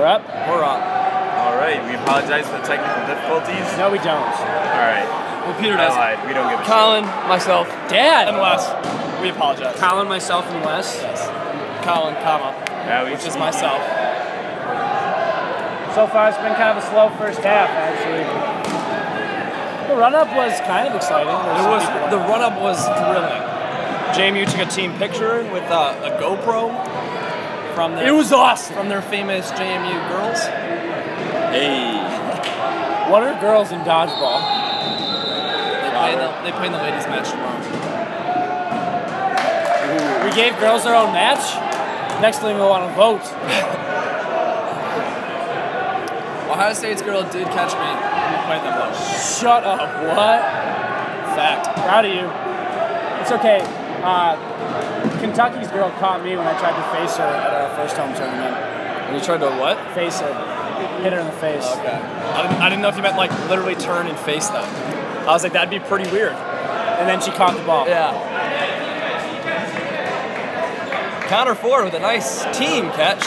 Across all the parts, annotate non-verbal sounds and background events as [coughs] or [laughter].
We're up. We're up. All right, we apologize for the technical difficulties. No, we don't. All right. Well, Peter I does. lied. We don't give a Colin, myself, Dad. and Wes. We apologize. Colin, myself, and Wes. Yes. Colin, comma, shit. Now we which is myself. So far, it's been kind of a slow first half, actually. The run-up was kind of exciting. It was the run up was thrilling. JMU took a team picture with uh, a GoPro from their It was awesome. from their famous JMU girls. Hey. What are girls in dodgeball? They play in the they play in the ladies match tomorrow. We gave girls their own match. Next thing we want to vote. Ohio State's girl did catch me we played them though. Shut up. What? Fact. Proud of you. It's okay. Uh, Kentucky's girl caught me when I tried to face her at our first home tournament. And you tried to what? Face her. Hit her in the face. Okay. I didn't, I didn't know if you meant like literally turn and face them. I was like, that'd be pretty weird. And then she caught the ball. Yeah. Counter forward with a nice team catch.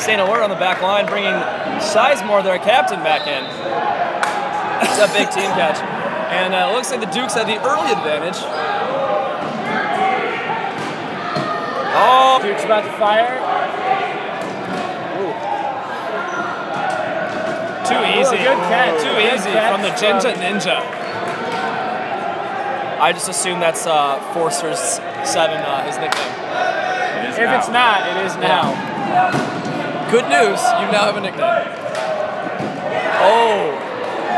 St. Alert on the back line, bringing Sizemore, their captain, back in. It's a big team catch. And uh, it looks like the Dukes had the early advantage. Oh, Duke's about to fire. too easy. good catch. Too Good easy catch from the Ginger Ninja. I just assume that's uh, Forster's 7, uh, his nickname. It is If now. it's not, it is now. Good news, you now have a nickname. Oh,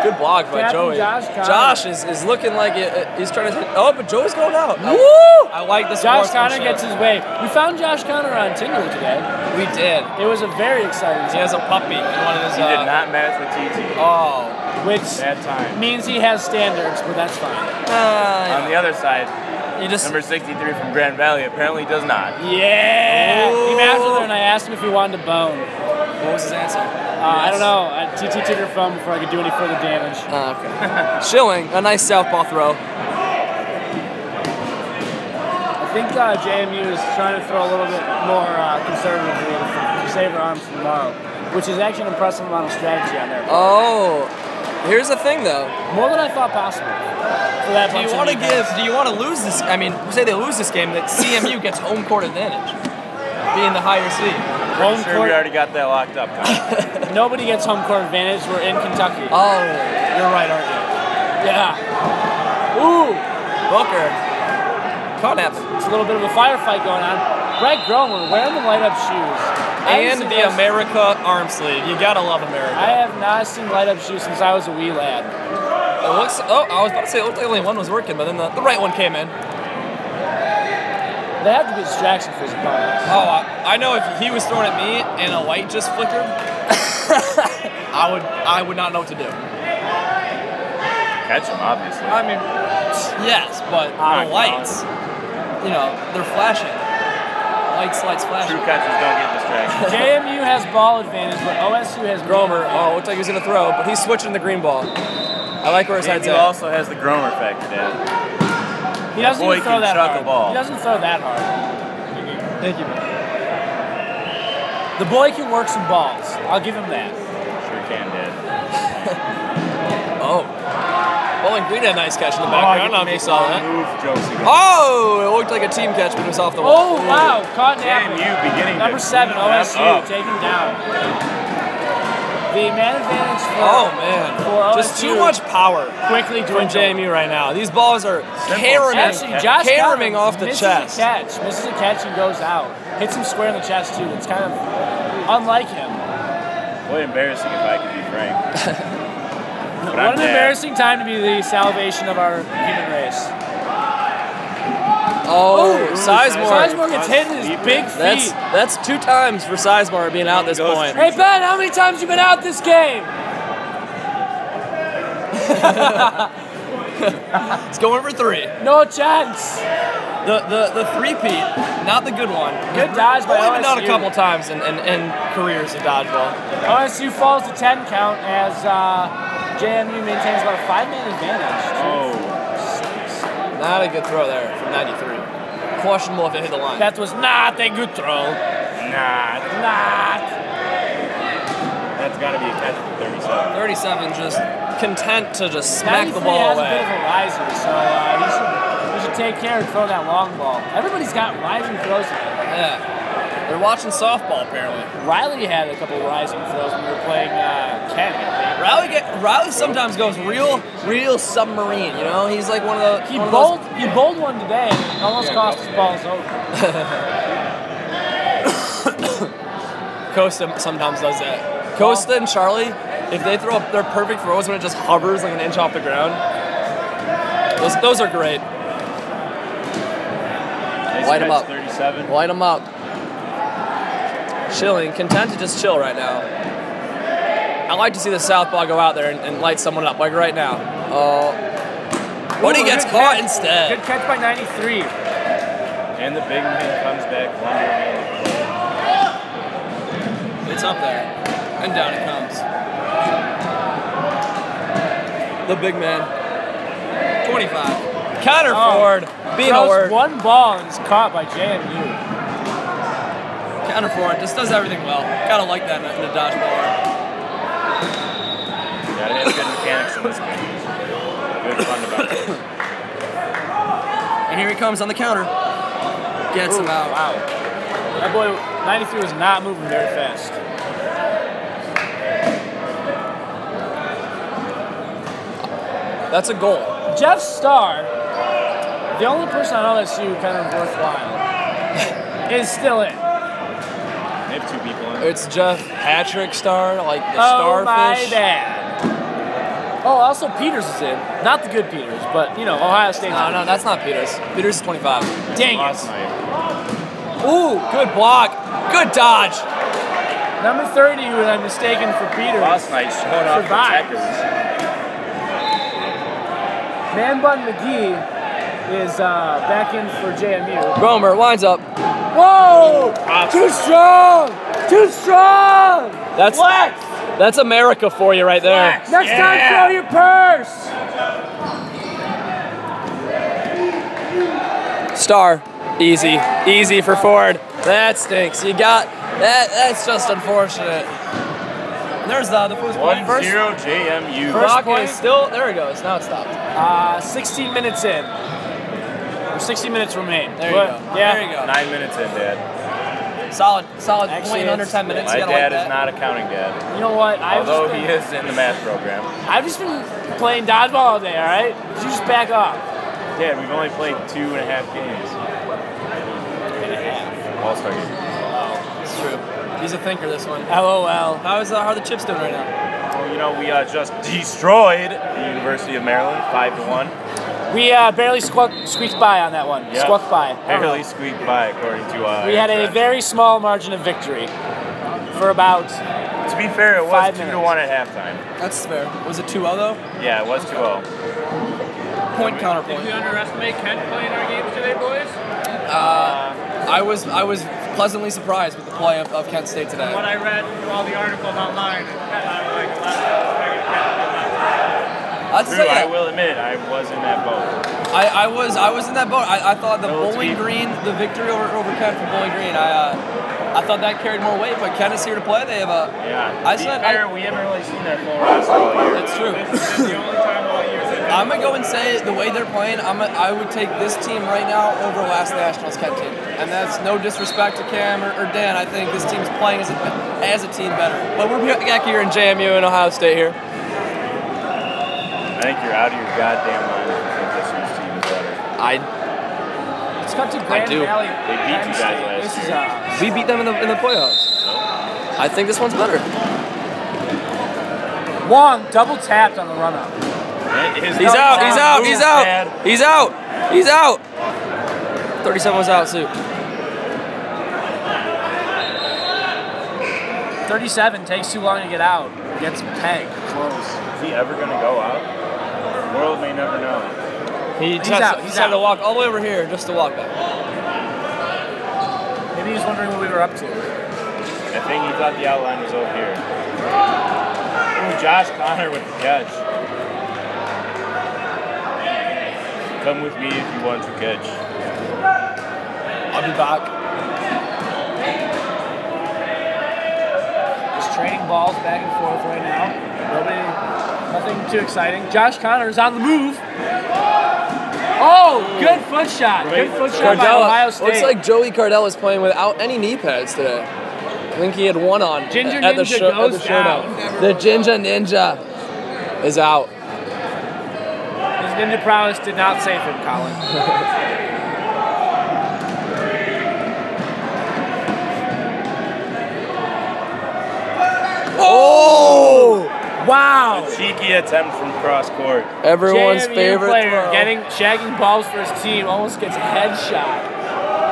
good block by Captain Joey. Josh Josh is, is looking like it, it- he's trying to hit. Oh, but Joey's going out. I, Woo! I like this. Josh sportsmanship. Connor gets his way. We found Josh Connor on Tinder today. We did. It was a very exciting He time, has a puppy in one of his. He uh, did not match the TT. Oh. which Bad time. means he has standards, but that's fine. Uh, On the other side, you just. number 63 from Grand Valley apparently does not. Yeah! Ooh. He matched with her and I asked him if he wanted to bone. What was his answer? Uh, I don't know. I TT took her phone before I could do any further damage. Oh, okay. Schilling, a nice southpaw throw. I think uh, JMU is trying to throw a little bit more uh, conservatively to save her arms for tomorrow, which is actually an impressive amount of strategy on there. Oh. Here's the thing, though. More than I thought possible. For that Do you want to give? Do you want to lose this? I mean, say they lose this game, that CMU gets home court advantage, being the higher seed. Home Sure, we already got that locked up. [laughs] Nobody gets home court advantage. We're in Kentucky. Oh, you're right, aren't you? Yeah. Ooh. Booker. Can't. It's a little bit of a firefight going on. Greg Gromer wearing the light up shoes. And the America arm sleeve. You gotta love America. I have not seen light up shoes since I was a wee lad. It looks. Oh, I was about to say it looked like only one was working, but then the, the right one came in. They have to be a distraction for his opponents. Oh, I, I know if he was throwing at me and a light just flickered, [laughs] I would I would not know what to do. Catch him, obviously. I mean, yes, but Ah, the lights, you know, they're flashing. Lights, lights, flashing. True flashing. catchers don't get distracted. [laughs] JMU has ball advantage, but OSU has Gromer, man oh, looks like he's gonna throw, but he's switching the green ball. I like where his head's JMU at. also has the Gromer factor, Dad. He doesn't boy throw that hard. ball. He doesn't throw that hard. Thank you. The boy can work some balls. I'll give him that. Sure can, Dad. [laughs] Oh. Bowling Green had a nice catch in the background. Oh, I don't know if you saw that. Move, Oh, it looked like a team catch, but it was off the wall. Oh wow, caught napping. you, beginning Number to seven, clean that OSU, up. taken down. The man advantage for Oh man, for just too much power quickly from dwindled. JMU right now. These balls are caroming, Actually, caroming off the misses chest. a catch, misses a catch and goes out. Hits him square in the chest too. It's kind of unlike him. Boy, embarrassing if I could be frank. [laughs] What I'm an Dad. embarrassing time to be the salvation of our human race. Oh, Ooh, Sizemore. Sizemore gets hit in his big feet. That's that's two times for Sizemore being out this point. hey Ben, how many times you been out this game? It's going for three. No chance. The the the three peat, not the good one. Good dodge by Only been out a couple times in, in, in careers of dodgeball. OSU falls to 10 count as uh, JMU maintains about a five-man advantage. Oh, Not a good throw there from 93. Questionable if it hit the line. That was not a good throw. nah. Not. That's got to be a catch for 37. 37 just content to just smack the 93 ball has a bit of a riser, so uh, he, should, he should take care and throw that long ball. Everybody's got rising throws. Yeah. They're watching softball apparently. Riley had a couple rising throws when we were playing uh, Kent. Riley get Riley sometimes goes real, real submarine. You know, he's like one of the He one of bowled, those- he bowled one today and it almost Yeah, cost go. his balls over. [coughs] Costa sometimes does that. Costa and Charlie, if they throw up their perfect throws when it just hovers like an inch off the ground, those, those are great. Light them up. 37. Light them up. Chilling, content to just chill right now. I like to see the southpaw go out there and, and light someone up, like right now. Uh, oh, but he gets caught catch. instead. Good catch by 93. And the big man comes back wondering. It's up there, and down it comes. The big man, 25. Connor Oh, Ford, being a Throws word. one ball and is caught by JMU. Connor Ford just does everything well. Kind of like that in a, in a dodgeball. Gotta have good mechanics in this game. Good fundamentals. And here he comes on the counter. Gets him out. Wow. That boy, 93 was not moving very fast. That's a goal. Jeff Starr, the only person on LSU kind of worthwhile, [laughs] is still in. They have two people in. It's Jeff Patrick Star, like the Oh my starfish. bad. Oh, also Peters is in. Not the good Peters, but you know Ohio State. No, no, that's not Peters. Peters is 25. Dang Last it. night. Ooh, good block. Good dodge. Number 30 who I'm mistaken for Peters. Last night showed off the Survived. checkers. Man Bun McGee is uh, back in for JMU. Romer lines up. Whoa! Props. Too strong! Too strong! That's Flex! that's America for you right there. Next Yeah. time, throw your purse! Star. Easy. Easy for Ford. That stinks. You got that that's just unfortunate. There's the the first 1 point. First 0 JMU. First clock point. is still there it goes. Now it stopped. Uh, 16 minutes in. Or 60 minutes remain. There you What? go. Yeah. There you go. Nine minutes in, Dad. Solid solid Actually, point under 10 minutes. My dad like is not a counting dad. You know what? I've Although just he is in the math program. I've just been playing dodgeball all day, alright? You just back off. Dad, we've only played two and a half games. All star game. It's true. He's a thinker this one. LOL. How is uh, how are the chips doing right now? Well, you know, we uh, just destroyed the University of Maryland, 5 to 1. We uh, barely squawk, squeaked by on that one. Yep. Squawked by. I don't know. Barely squeaked by, according to. Uh, We had a very small margin of victory for about. To be fair, it was five 2 to 1 at halftime. That's fair. Was it 2-0 though? Yeah, it was 2 0. Point Did counterpoint. you underestimate Kent playing our games today, boys? I was I was pleasantly surprised with the play of, of Kent State today. When I read through all the articles online, and I was like, wow, I'd True, I will admit, I was in that boat. I, I was I was in that boat. I, I thought the Bowling. Green, the victory over, over Kent from Bowling Green, I uh, I thought that carried more weight. But Kent is here to play. They have a Yeah. I said- fair, I- we haven't really seen their full roster all year. It's true. This is the only time all year I'm gonna go and say the way they're playing, I'm a, I would take this team right now over last Nationals Kent team, and that's no disrespect to Cam or, or Dan. I think this team's playing as a, as a team better. But we're back here in JMU and Ohio State here. I think you're out of your goddamn mind if you think this year's team is better. I Let's cut to Grand do. Valley. They beat you guys last This is uh, we beat them in the in the playoffs. I think this one's better. Wong double tapped on the run up. He's out. He's out. He's out. He's out. He's out. 37 was out, Sue. 37 takes too long to get out. Gets pegged. Close. Is he ever gonna go out? The world may never know. He He's just out, he's had to walk all the way over here just to walk back. Maybe he's wondering what we were up to. I think he thought the outline was over here. Ooh, Josh Connor with the catch. Come with me if you want to catch. I'll be back. Is training balls back and forth right now. Nobody, nothing too exciting. Josh Connor is on the move. Oh, good foot shot. Good foot shot by Ohio State. looks like Joey Cardell is playing without any knee pads today. I think he had one on Ginger at the, Ninja show, at goes the showdown. The Ginger Ninja is out. His ninja prowess did not save him, Colin. [laughs] Oh! Wow. Cheeky attempt from cross court. Everyone's JMU favorite player throw. getting shagging balls for his team almost gets a headshot.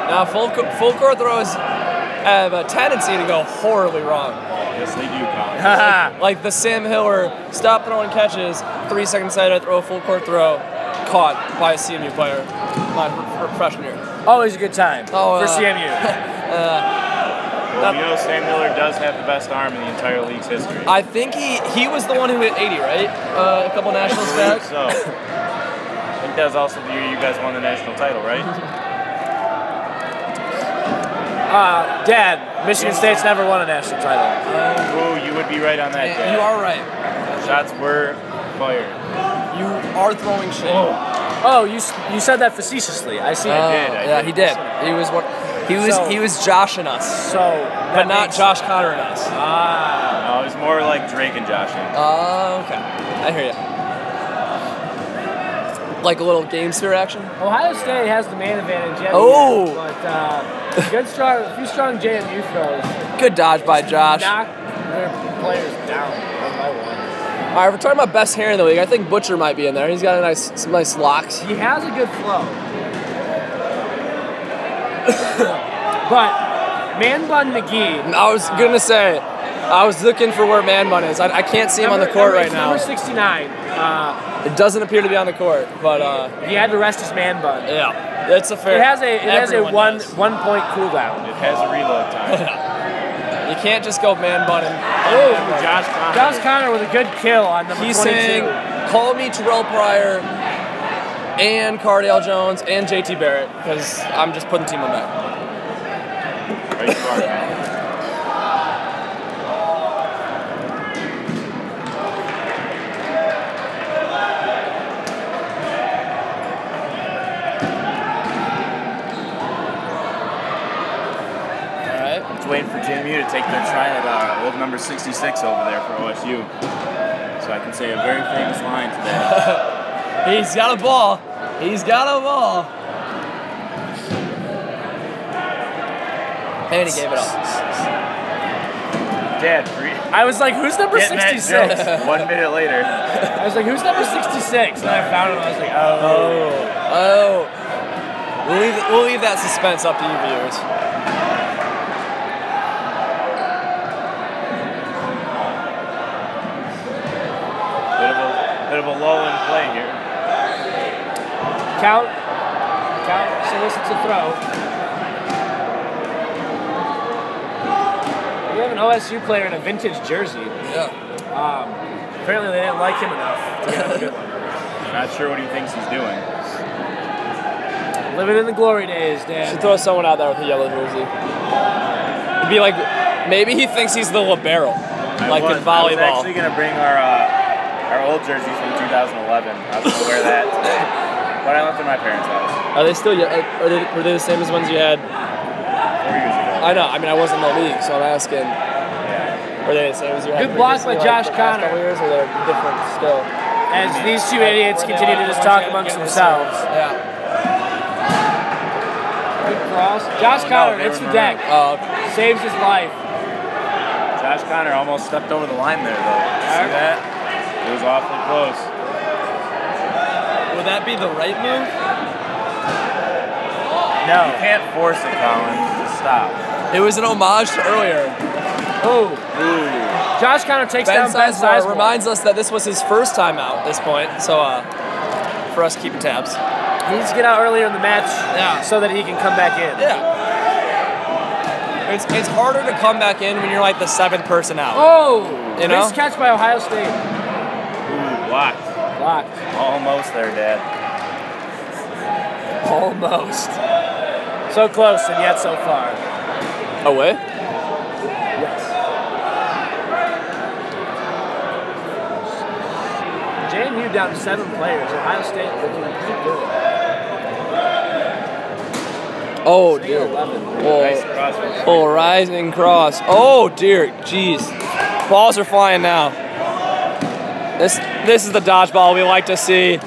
Now full full court throws have a tendency to go horribly wrong. Yes, they do, Colin. Like the Sam Hiller stop throwing catches, three seconds later throw a full court throw, caught by a CMU player, my fr- fr- freshman year. Always a good time Oh, for uh, CMU. [laughs] Well, you know Sam Miller does have the best arm in the entire league's history. I think he he was the one who hit 80, right? Uh, a couple national believe stats. so. I think that was also the year you guys won the national title, right? [laughs] Uh, Dad, Michigan State's never won a national title. Ooh, you would be right on that, Dad. you are right. Shots were fired. You are throwing shit. Oh, you you said that facetiously. I see. Oh, did, I yeah, did. he did. He was one. He was So- he was joshing us, so, but not Josh Connor and us. Ah, No, it was more like Drake and Josh. Allen. Oh, okay. I hear you. Like a little game sphere action. Ohio State has the man advantage. Yet Oh. again, but uh, good strong, a few strong JMU throws Good dodge by Josh. All knock their players down one by one. right, we're talking about best hair in the league. I think Butcher might be in there. He's got a nice, some nice locks. He has a good flow, [coughs] but Man Bun McGee. I was gonna say, I was looking for where Man Bun is. I, I can't see him on the court number- right now. Number 69. Uh, It doesn't appear to be on the court, but uh, he had to rest his man bun. yeah, that's a fair. It has a it has a one does. one point cooldown. It has a reload time. [laughs] You can't just go man bun and. Ooh, Josh Connor. Josh Connor with a good kill on number He's 22. saying, call me Terrell Pryor and Cardale Jones and JT Barrett because I'm just putting the team on back. Right you are, man. All right. Just waiting for JMU to take their try at uh, old number 66 over there for OSU. So I can say a very famous line today. [laughs] He's got a ball. He's got a ball. And he gave it up. Dad, free. I was like, who's number Getting that 66? One minute later. I was like, who's number 66? And I found him. I was like, oh. Oh. Oh. We'll leave, we'll leave that suspense up to you viewers. Bit of a bit of a lull in play here. Count. Count solicits a throw. We have an OSU player in a vintage jersey. Yeah. Um, apparently, they didn't like him enough to get a good one. Not sure what he thinks he's doing. Living in the glory days, Should Dan. throw someone out there with a yellow jersey. It'd be like, maybe he thinks he's the libero, I like was, in I was actually gonna bring our uh, our old jerseys from 2011. I was gonna wear that today, [laughs] but I left at my parents' house Are they still? Uh, are they? Were they the same as ones you had? four years ago. I know. I mean, I wasn't in the league, so I'm asking. Yeah. Were they the same as you had? Good block by Josh the Connor. couple Years, or they're different still? As these two idiots continue to just talk amongst themselves. Yeah. Good cross. Josh Oh, Connor they hits were the deck. Oh, okay. Saves his life. Josh Connor almost stepped over the line there, though. See that? It was awfully close. Would that be the right move? No. You can't force it, Colin. Just stop. It was an homage to earlier. Oh. Ooh. Josh Connor takes Ben down Ben Sizemore Sizemore. reminds us that this was his first time out at this point, so uh, for us keeping tabs. He needs to get out earlier in the match Yeah. so that he can come back in. Yeah. It's, it's harder to come back in when you're like the seventh person out. Oh! You know? Nice catch by Ohio State. Ooh, blocked locked. Almost there, Dad. Almost. So close and yet so far. Away? Yes. JMU down seven players. Ohio State looking pretty good. Oh, dear. Oh, oh, rising cross. Oh, dear. Jeez. Balls are flying now. This this is the dodgeball we like to see.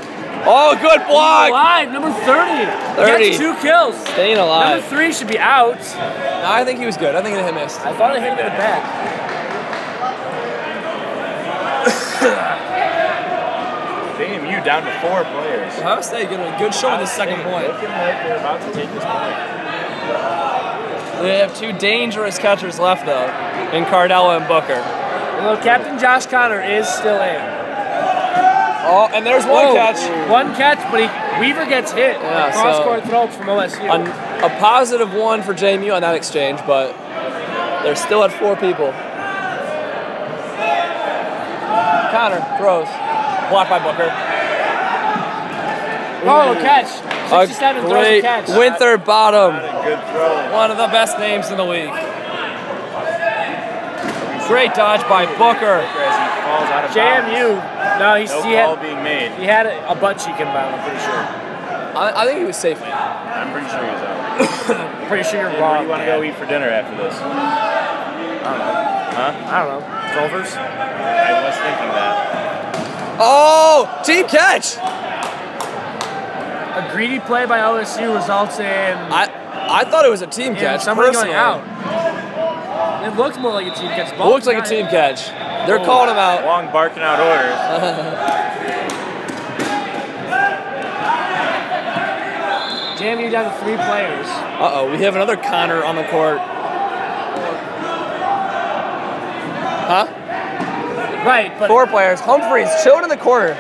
Oh, good block. Alive, number 30. 30. He got two kills. Staying alive. Number three should be out. I think he was good. I think he hit missed. I thought I hit him in the back. [coughs] JMU down to four players. Ohio State getting a good show in the second point. Looking like they're about to take this point. They have two dangerous catchers left though, in Cardella and Booker. Well, Captain Josh Connor is still in. Oh, and there's one Whoa. catch. One catch, but he, Weaver gets hit. Yeah, Cross so- court throw from OSU. An, a positive one for JMU on that exchange, but they're still at four people. Connor throws. Blocked by Booker. oh, catch. A 67 throws a great catch. Winthrop Bottom. Not a good throw. One of the best names in the league. Great dodge by Booker. As he out of JMU. No, he's, bounds. he, No ball had, being made. he had a, a butt cheek inbound, I'm pretty sure. I, I think he was safe. I'm pretty sure he's out. I'm [coughs] pretty sure you're Where wrong. do you want to go eat for dinner after this? I don't know. Huh? I don't know. Culver's? I was thinking that. Oh, team catch. A greedy play by OSU results in, I I thought it was a team catch. somebody personally. going out. It looked more like a team catch. It Ball looks like a got team it. catch. They're calling him out. Long barking out orders. [laughs] JMU down to three players. Uh oh, we have another Connor on the court. Huh? Right, but Four players. Humphreys chilling in the corner.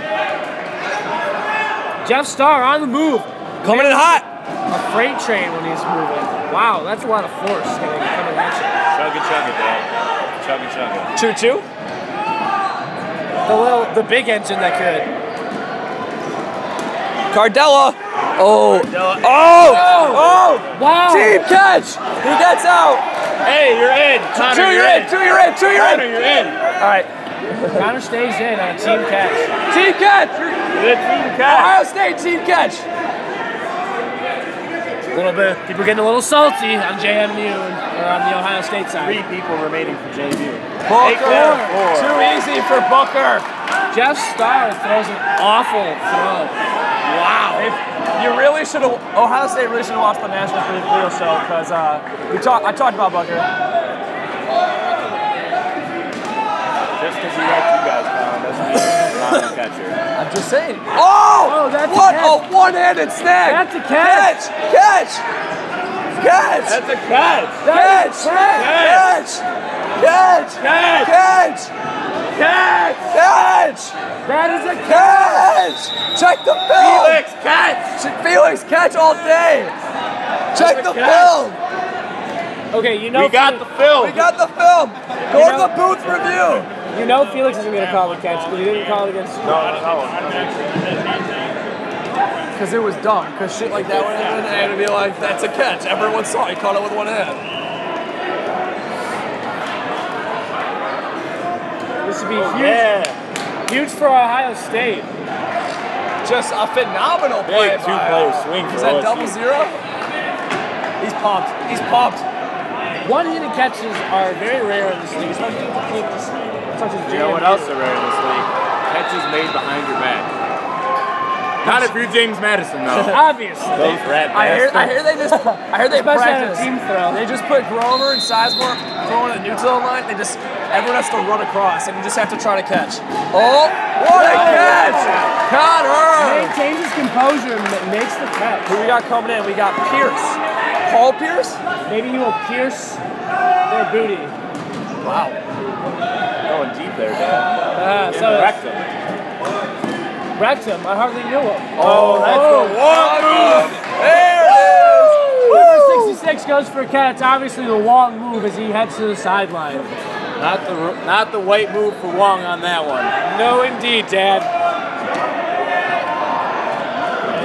Jeff Starr on the move. Coming in hot. A freight train when he's moving. Wow, that's a lot of force coming, coming at you. Chugga chugga, Dad. Chugga chugga. Choo choo. The little, the big engine that could. Cardella. Oh. Cardella. Oh. Oh. Wow. Team catch. He gets out. Hey, you're in. Connor, Two, you're in. Two, you're in. Two, you're Connor, in. you're in. All right. Connor stays in on team catch. Team catch. Good team catch. Ohio State team catch. A little bit. People getting a little salty on JMU and, or on the Ohio State side. Three people remaining for JMU. Booker. four. Too easy for Booker. Jeff Starr throws an awful throw. Wow. If you really should have, Ohio State really should have watched the National Video Show because uh, we talked. I talked about Booker. Just because he liked you guys, Colin, doesn't mean he's not a [laughs] catcher. I'm just saying. Oh! Oh, that's a what catch. a one-handed snag. That's a catch. Catch! Catch! That's a catch. Catch! Catch! Catch! Catch. Catch! Catch. Catch! That is a Catch! Check the film. Felix, catch. Felix, catch all day. Check That's a the catch. film. Okay, you know We got the film. We got the film. Go You to the booth review. You know Felix isn't gonna call the catch because he didn't call it against. No, no. Because it was dumb. Because shit like that would happen, and it'd be like, that's a catch. Everyone saw it. He caught it with one hand. This would be huge, Yeah. huge for Ohio State. Just a phenomenal play. Big two-player swing for Is that double zero? He's pumped. He's pumped. One-handed catches are very rare in this league, especially with teams such as You know what else are rare in this league? Catches made behind your back. Not if you're James Madison, though. [laughs] Obviously. Those rat I hear, I hear they just, I hear they Especially on a practice. team throw. They just put Gromer and Sizemore throwing a neutral line. They just, everyone has to run across, and you just have to try to catch. Oh, what a catch! Connor! Maintains his composure and ma- makes the catch. Who we got coming in? We got Pierce. Paul Pierce? Maybe he will pierce their booty. Wow. Going deep there, Dan. Ah, In so the it's- rectum. I hardly knew him. Oh, that's the one move. There it Number 66 goes for a catch. Obviously, the long move as he heads to the sideline. Not the not the white move for Wong on that one. No, indeed, Dad. is.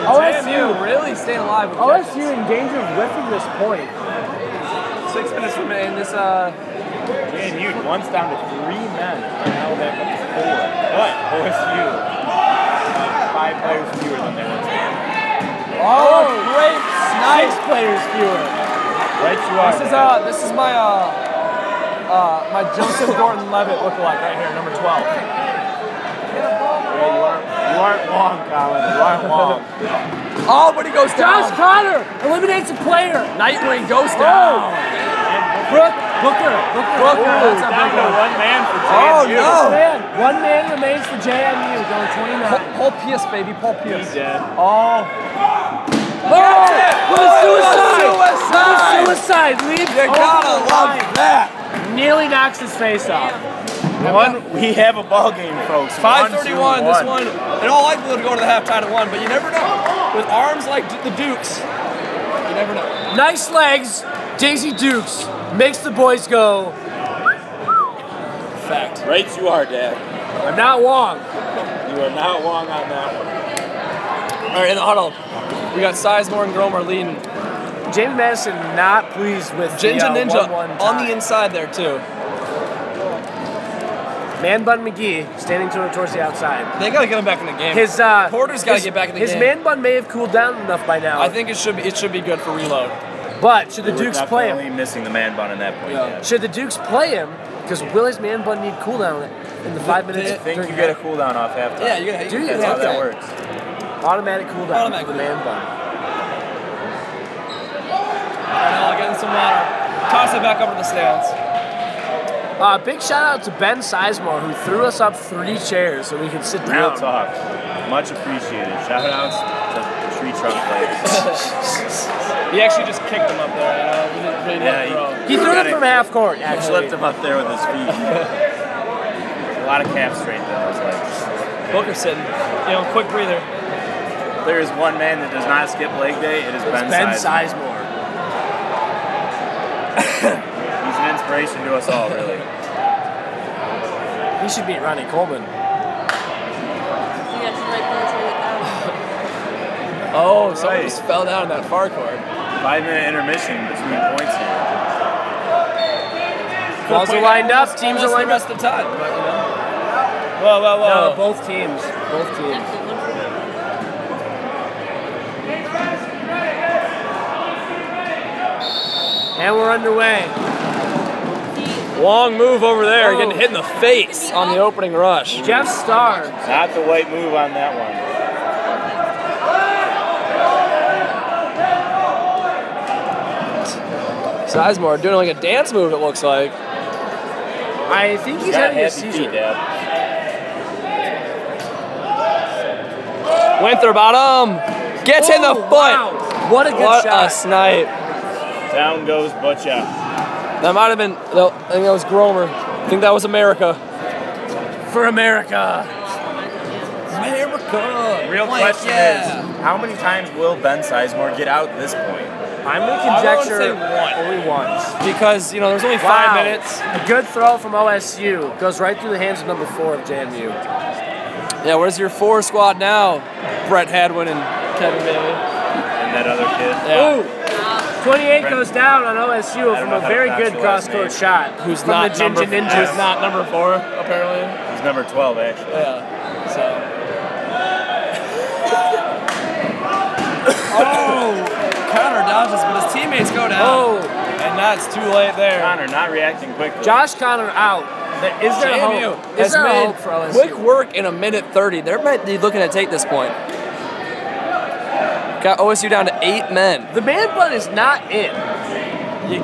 OSU. JMU really staying alive with OSU catches. in danger of whiffing this point. Six minutes remain. This, uh, JMU once down to three men. and Now back up to four. But OSU five players fewer than they were. Oh, great Six players fewer. Right you are. This is uh, this is my uh, uh, my Joseph Gordon-Levitt lookalike right here, number 12. Yeah, you aren't, you aren't long, Colin. You aren't long. [laughs] Oh, but he goes Josh down. Connor eliminates a player. Nightwing goes down. Brooke, Booker, Booker. Booker, that's a Down big to one. one man for Oh, JMU. no. Man, one man remains for JMU, going 29. Paul, Paul Pierce, baby, Paul He Pierce. did. Oh, Oh, what a suicide! Suicide! What a suicide! Leads you gotta love line. that. Nearly knocks his face off. One, we have a ball game, folks. 531. This one, in all likelihood, to go to the halftime at one, but you never know. With arms like the Dukes, you never know. Nice legs. Daisy Dukes makes the boys go. Fact. Right you are, Dad. I'm not wrong. You are not wrong on that one. All right, in the huddle, we got Sizemore and Gromer leading. James Madison not pleased with Ginger the, uh, Ninja 1-1 on the inside there too. Man Bun McGee standing to towards the outside. They gotta get him back in the game. His uh, Porter's gotta his- get back in the his game. His man bun may have cooled down enough by now. I think it should be it should be good for reload. But should the We're Dukes play definitely him? missing the man bun in that point. Yeah. Should the Dukes play him? Because will his man bun need cooldown in the five minutes? I think during you get a half- cooldown off halftime. Yeah, you gotta. Do you? That's how that Okay. works. automatic cooldown Automatic for the man bun. Alright, now I'll get in some water. Toss it back up to the stands. Uh, big shout out to Ben Sizemore who threw us up three chairs so we could sit Real down. talk. Much appreciated. Shout outs to the tree trunk players. He actually just kicked him up there. You know, we didn't, we didn't Yeah, throw. He threw it. from half court, He actually. flipped him up there with his feet. a lot of calf strength in those legs. Booker sitting. You know, quick breather. There is one man that does not skip leg day. It is Ben, Ben Sizemore. Sizemore. [coughs] He's an inspiration to us all, really. He should beat Ronnie Coleman. Oh, oh, someone Right. just fell down in that far court. Five minute intermission between points here. Balls are lined up. Teams are Almost lined the up. of the time. But, you know. Whoa, whoa, whoa. No, both teams. Both teams. And we're underway. Long move over there, Whoa. getting hit in the face on the opening rush. Jeff Starr. Not the white move on that one. Sizemore doing like a dance move, it looks like. I think he's He's got having a seizure. feet, Dad. Winthrop bottom. Gets in the Oh, foot. wow. What a good what shot. a snipe. Down goes Butcha. That might have been, no, I think that was Gromer. I think that was America. For America. America. Real Like, question yeah. is, how many times will Ben Sizemore get out this point? I'm going to I wanna conjecture say one. only once. Because, you know, there's only Wow. five minutes. A good throw from OSU. Goes right through the hands of number four of JMU. Yeah, where's your four squad now? Brett Hadwin and Kevin Bailey. And that other kid? Yeah. Ooh. 28 goes down on OSU from a very good the cross-court shot. Who's from not the Ginger number, Ninjas. Who's not number four, apparently. He's number 12, actually. Yeah. So. [laughs] oh, Connor but his teammates go down. Oh, And that's too late there. Connor not reacting quickly. Josh Connor out. There- Is there JMU hope? Is has there made hope for LSU? quick work in a minute 30. They might be looking to take this point. Got OSU down to eight men. The man bun is not in. You,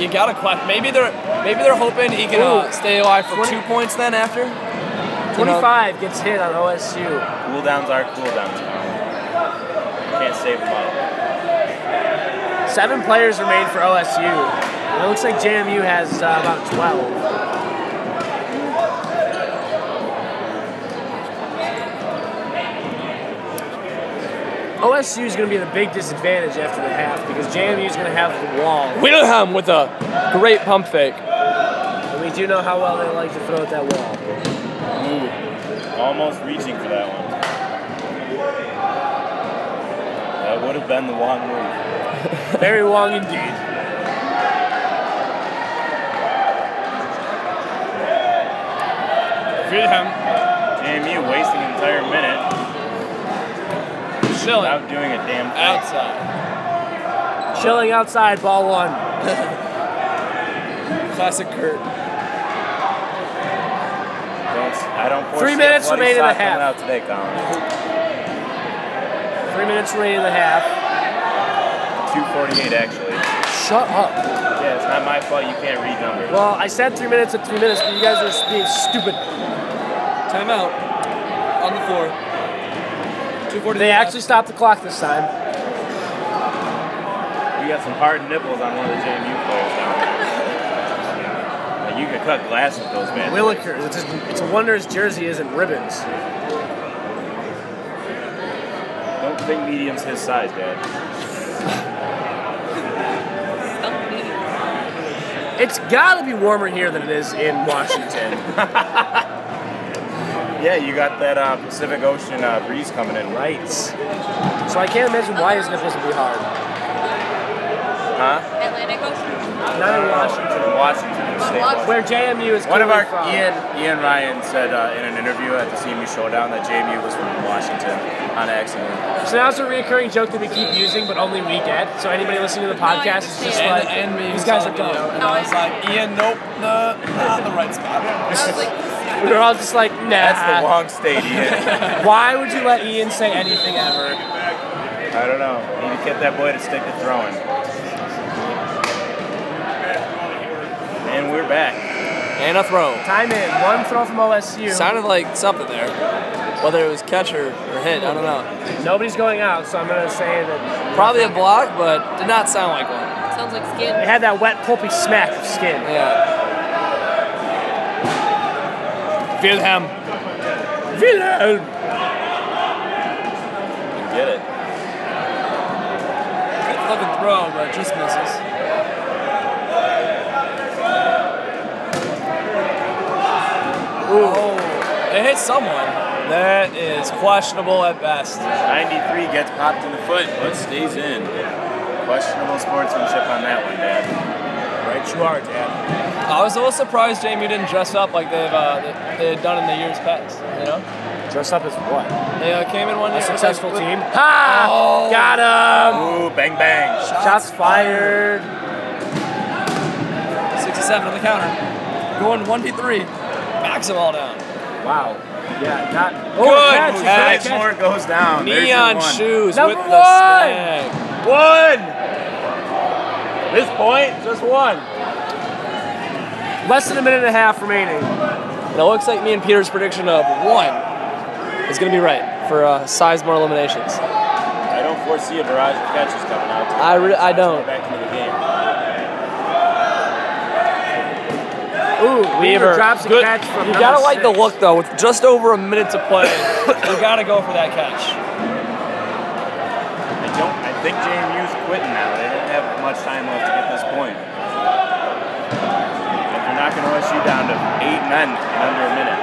you gotta question. Maybe they're maybe they're hoping he can uh, stay alive for 20 two points then after. You know, 25 gets hit on OSU. Cooldowns are cooldowns. Can't save them all. Seven players remain for OSU. And it looks like JMU has uh, about 12. OSU is going to be at a big disadvantage after the half because JMU is going to have the wall. Wilhelm with a great pump fake. And we do know how well they like to throw at that wall. Ooh. Almost reaching for that one. That would have been the one move. [laughs] Very long indeed. Wilhelm. JMU wasting an entire minute. chilling Without doing a damn thing. outside. [laughs] Chilling outside, ball one. [laughs] Classic Kurt. Don't, I don't Three minutes remaining in the half. out today, Colin. Three minutes remaining in the half. 248 actually. Shut up. Yeah, it's not my fault you can't read numbers. Well, I said three minutes at three minutes, but you guys are just being stupid. Timeout. On the floor. 240 They actually stopped the clock this time. You got some hard nipples on one of the JMU players down there. Like, you could cut glass with those, man. Willikers. It's, just, it's a wonder his jersey isn't ribbons. Don't think medium's his size, Dad. [laughs] It's got to be warmer here than it is in Washington. [laughs] Yeah, you got that uh, Pacific Ocean uh, breeze coming in. right. So I can't imagine why his nipples would be hard. Huh? Atlantic Ocean. Not in Washington. Washington. State of Washington. Where JMU is One of our from. Ian Ian Ryan said uh, in an interview at the CMU Showdown that JMU was from Washington on accident. So now it's a recurring joke that we keep using, but only we get. So anybody listening to the podcast is just And- like, and me these guys are saw the dumb. And I was like, Ian, nope, no, not the right spot. I was like, We were all just like, nah. That's the wrong state, Ian. [laughs] Why would you let Ian say anything ever? I don't know. Need to get that boy to stick to throwing. And we're back. And a throw. Time in. One throw from OSU. Sounded like something there. Whether it was catch or, or hit, I don't know. Nobody's going out, so I'm going to say that Probably a block, but did not sound like one. sounds like skin. It had that wet, pulpy smack of skin. Yeah. Wilhelm. Wilhelm! Get it. Good fucking throw, but just misses. Ooh. It hit someone. That is questionable at best. 93 gets popped in the foot, but stays in. Questionable sportsmanship on that one, Dad. Right you are, Dad. I was a little surprised, JMU, didn't dress up like they've uh, they had done in the years past, you know? Dressed up as what? They uh, came in one A successful team. Ha! Oh. Got him! Ooh, bang, bang. Shots, Shots fired. fired. 67 on the counter. Going 1v3 knocks them all down. Wow. Yeah, not oh, good. Catch, catch. catch. Goes down. Neon shoes Number with one. the snag. One. This point, just one. Less than a minute and a half remaining. And it looks like me and Peter's prediction of one is going to be right for uh, Sizemore eliminations. I don't foresee a barrage of catches coming out. I, I don't. Ooh, Weaver drops a good. catch from you gotta like the look though. With just over a minute to play, [coughs] you gotta go for that catch. I don't. I think JMU's quitting now. They don't have much time left to get this point. If they're knocking you down to eight men in under a minute.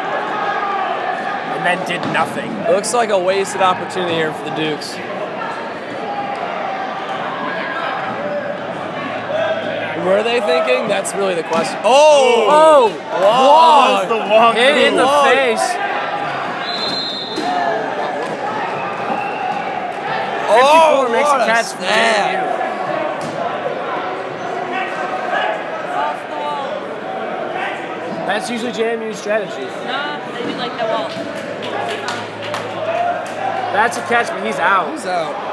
And then did nothing. It looks like a wasted opportunity here for the Dukes. Were they thinking? That's really the question. Oh! Oh! oh Wong. the Wong Hit in the move. face. Oh, 54 makes a a catch for snap. JMU. Off the wall. That's usually JMU's strategy. Nah, they do like that wall. That's a catch, but he's out. He's out?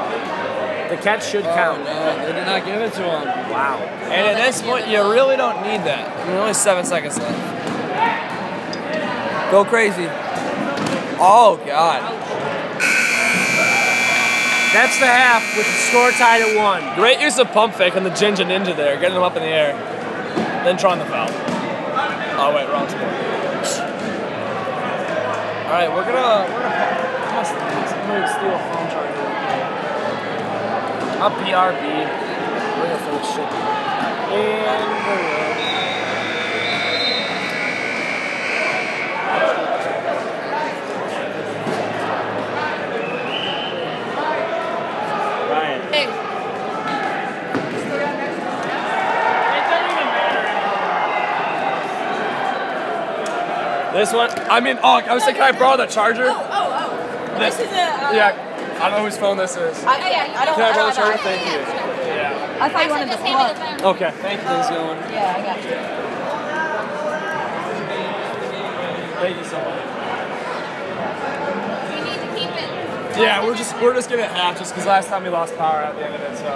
The catch should Oh, count. no, they did not give it to him. Wow. And at this point, you really don't need that. Mean, only seven seconds left. Go crazy. Oh, God. That's the half with the score tied at one. Great use of pump fake on the Ginger Ninja there, getting him up in the air. Then trying the foul. Oh, wait, wrong sport. All right, we're gonna, we're gonna, I must I'm gonna steal a phone charger. Up PRB. Bring it full shit. And the road. Ryan. Hey, It doesn't even matter anymore. This one, I mean, oh, I was saying, can I borrow the charger? oh, oh, oh. This is a. Uh, Yeah. I don't know whose phone this is. I, yeah, I don't. Can I I borrow don't the charger? know. Thank you. Yeah. I thought you wanted the plug. Okay. Thank you. Things going. Yeah, I got you. Thank you so much. We need to keep it. Yeah, we're just we're just giving it half just because last time we lost power at the end of it, so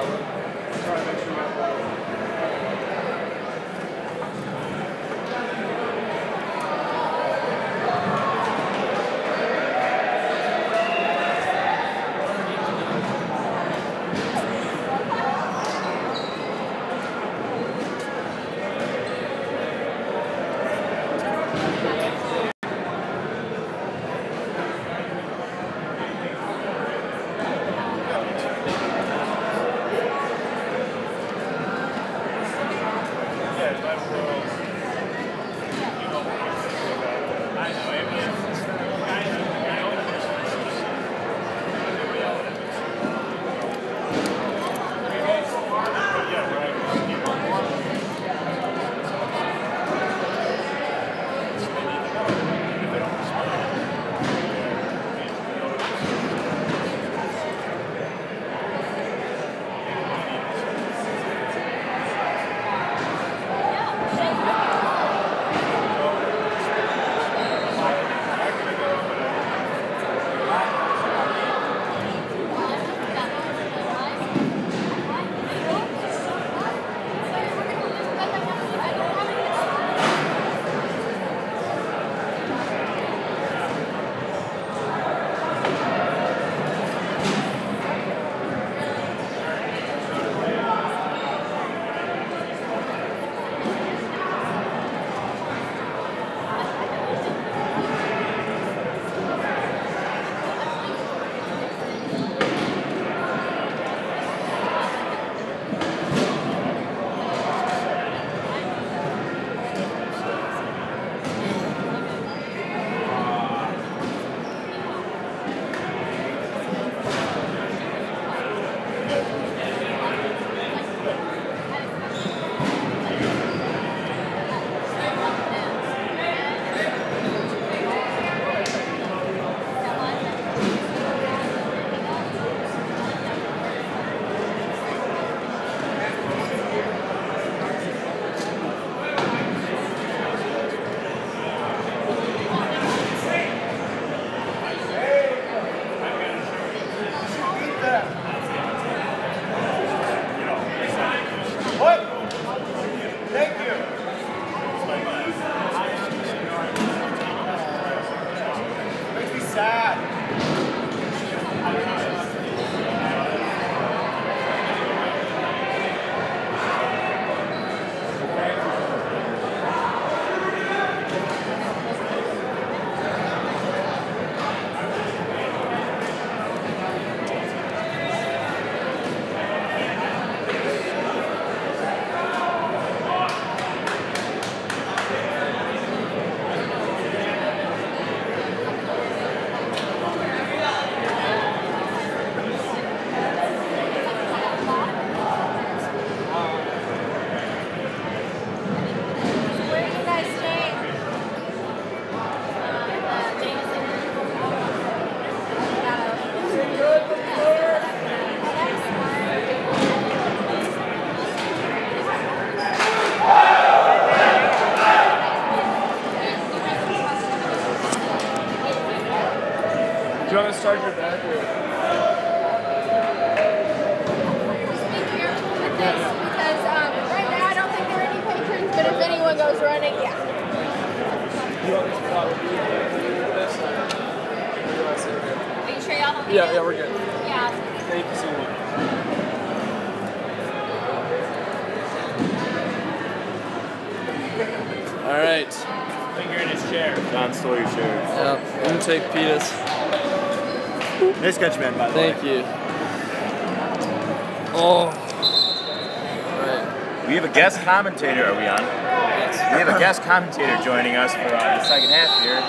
guest commentator. Are we on? We have a guest commentator joining us for uh, the second half here.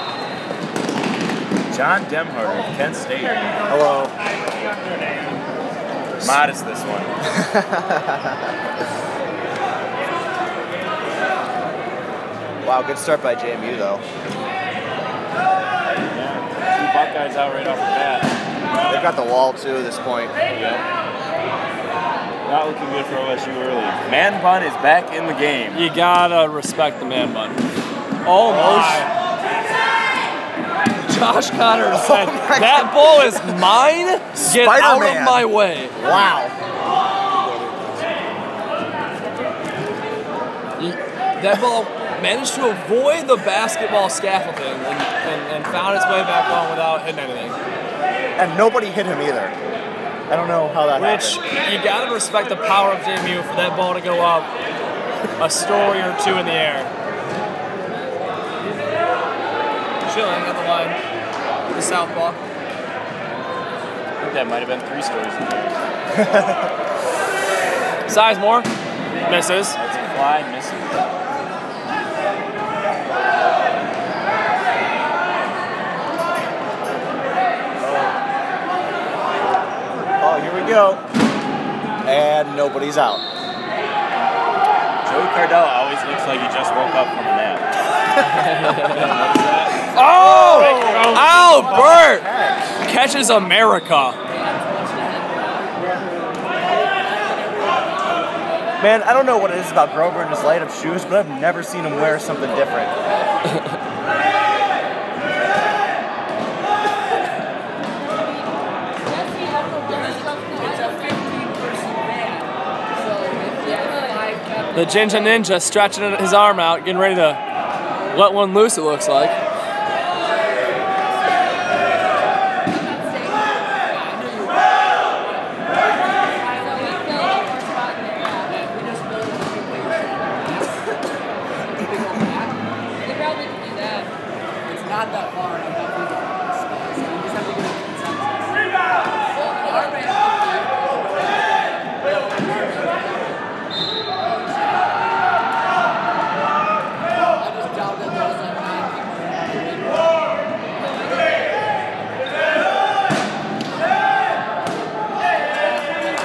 John Demharter of Kent State. Hello. Modest this one. [laughs] Wow, good start by JMU, though. Two Buckeyes out right off the bat. They've got the wall too at this point. Not looking good for OSU early. Man bun is back in the game. You gotta respect the man bun. Oh. Josh Connor [laughs] oh said, that ball is mine. Get out of my way. Wow. That ball managed to avoid the basketball scaffolding and, and, and found its way back on without hitting anything. And nobody hit him either. I don't know how that Which happened. you gotta respect the power of JMU for that ball to go up a story or two in the air. Chilling at the line. The southpaw. I think that might have been three stories in there. [laughs] Sizemore misses. That's a fly, missing. Oh, here we go. And nobody's out. Joey Cardell always looks like he just woke up from a nap. [laughs] Oh! oh! Albert catches America. Man, I don't know what it is about Gromer and his light up shoes, but I've never seen him wear something different. [laughs] The Ginger Ninja stretching his arm out, getting ready to let one loose, it looks like. It's not that far. I'm not thinking about this. So you just have to get a consensus. I just doubt that there's like nine people.